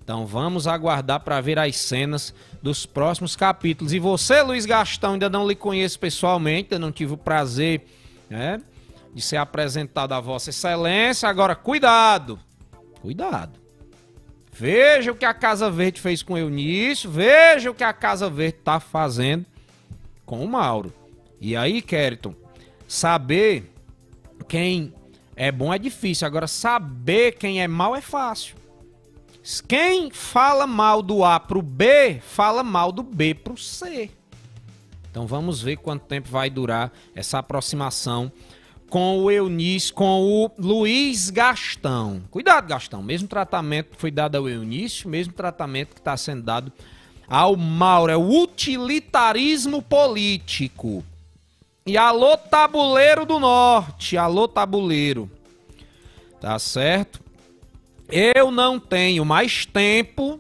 Speaker 10: Então vamos aguardar para ver as cenas dos próximos capítulos. E você, Luiz Gastão, ainda não lhe conheço pessoalmente, ainda não tive o prazer né, de ser apresentado a Vossa Excelência. Agora, cuidado! Cuidado! Veja o que a Casa Verde fez com o Eunício, veja o que a Casa Verde está fazendo com o Mauro. E aí, Keriton, saber quem é bom é difícil, agora saber quem é mal é fácil. Quem fala mal do A pro B, fala mal do B pro C. Então vamos ver quanto tempo vai durar essa aproximação com o Eunício, com o Luiz Gastão. Cuidado, Gastão. Mesmo tratamento que foi dado ao Eunício, mesmo tratamento que está sendo dado ao Mauro. É o utilitarismo político. E alô, tabuleiro do norte. Alô, tabuleiro. Tá certo? Eu não tenho mais tempo,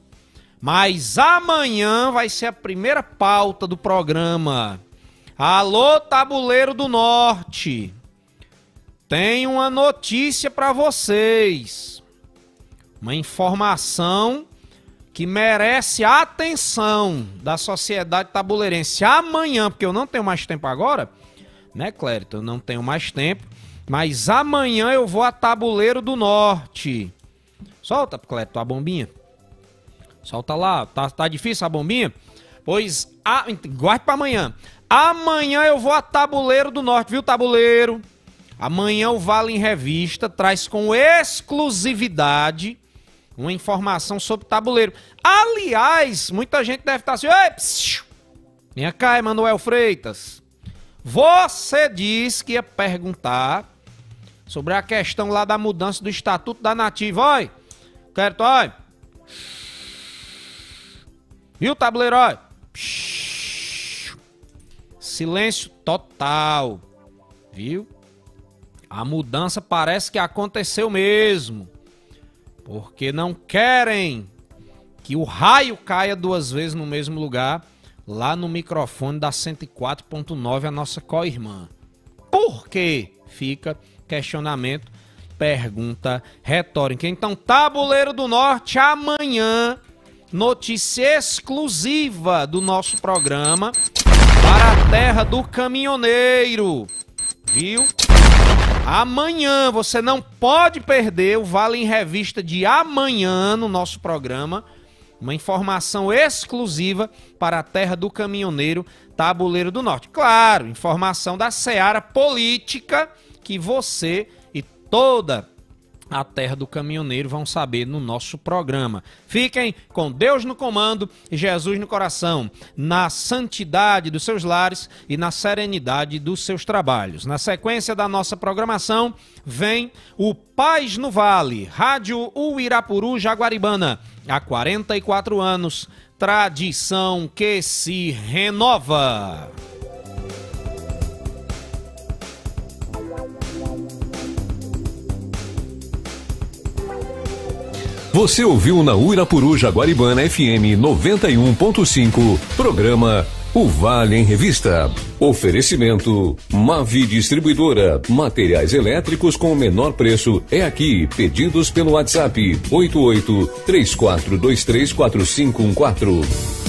Speaker 10: mas amanhã vai ser a primeira pauta do programa. Alô, tabuleiro do norte. Tenho uma notícia para vocês. Uma informação que merece a atenção da sociedade tabuleirense amanhã, porque eu não tenho mais tempo agora, né, Clérito? Eu não tenho mais tempo, mas amanhã eu vou a Tabuleiro do Norte. Solta, Clérito, a bombinha. Solta lá, tá, tá difícil a bombinha? Pois, a, guarde para amanhã. Amanhã eu vou a Tabuleiro do Norte, viu, Tabuleiro? Amanhã o Vale em Revista traz com exclusividade uma informação sobre tabuleiro. Aliás, muita gente deve estar assim, Ei, psiu, vem cá, Emanuel Freitas. Você disse que ia perguntar sobre a questão lá da mudança do Estatuto da Nativa. Oi, quero, oi. Viu, tabuleiro, oi? Silêncio total. Viu? A mudança parece que aconteceu mesmo. Porque não querem que o raio caia duas vezes no mesmo lugar, lá no microfone da 104.9, a nossa co-irmã. Por quê? Fica questionamento, pergunta retórica. Então, Tabuleiro do Norte, amanhã, notícia exclusiva do nosso programa para a terra do caminhoneiro. Viu? Amanhã você não pode perder o Vale em Revista de amanhã no nosso programa. Uma informação exclusiva para a terra do caminhoneiro Tabuleiro do Norte. Claro, informação da seara política que você e toda a terra do caminhoneiro vão saber no nosso programa. Fiquem com Deus no comando e Jesus no coração, na santidade dos seus lares e na serenidade dos seus trabalhos. Na sequência da nossa programação, vem o Paz no Vale, Rádio Uirapuru Jaguaribana. Há 44 anos, tradição que se renova.
Speaker 18: Você ouviu na Uirapuru Jaguaribana FM 91.5, programa O Vale em Revista. Oferecimento Mavi Distribuidora, materiais elétricos com o menor preço é aqui. Pedidos pelo WhatsApp 88 34234514.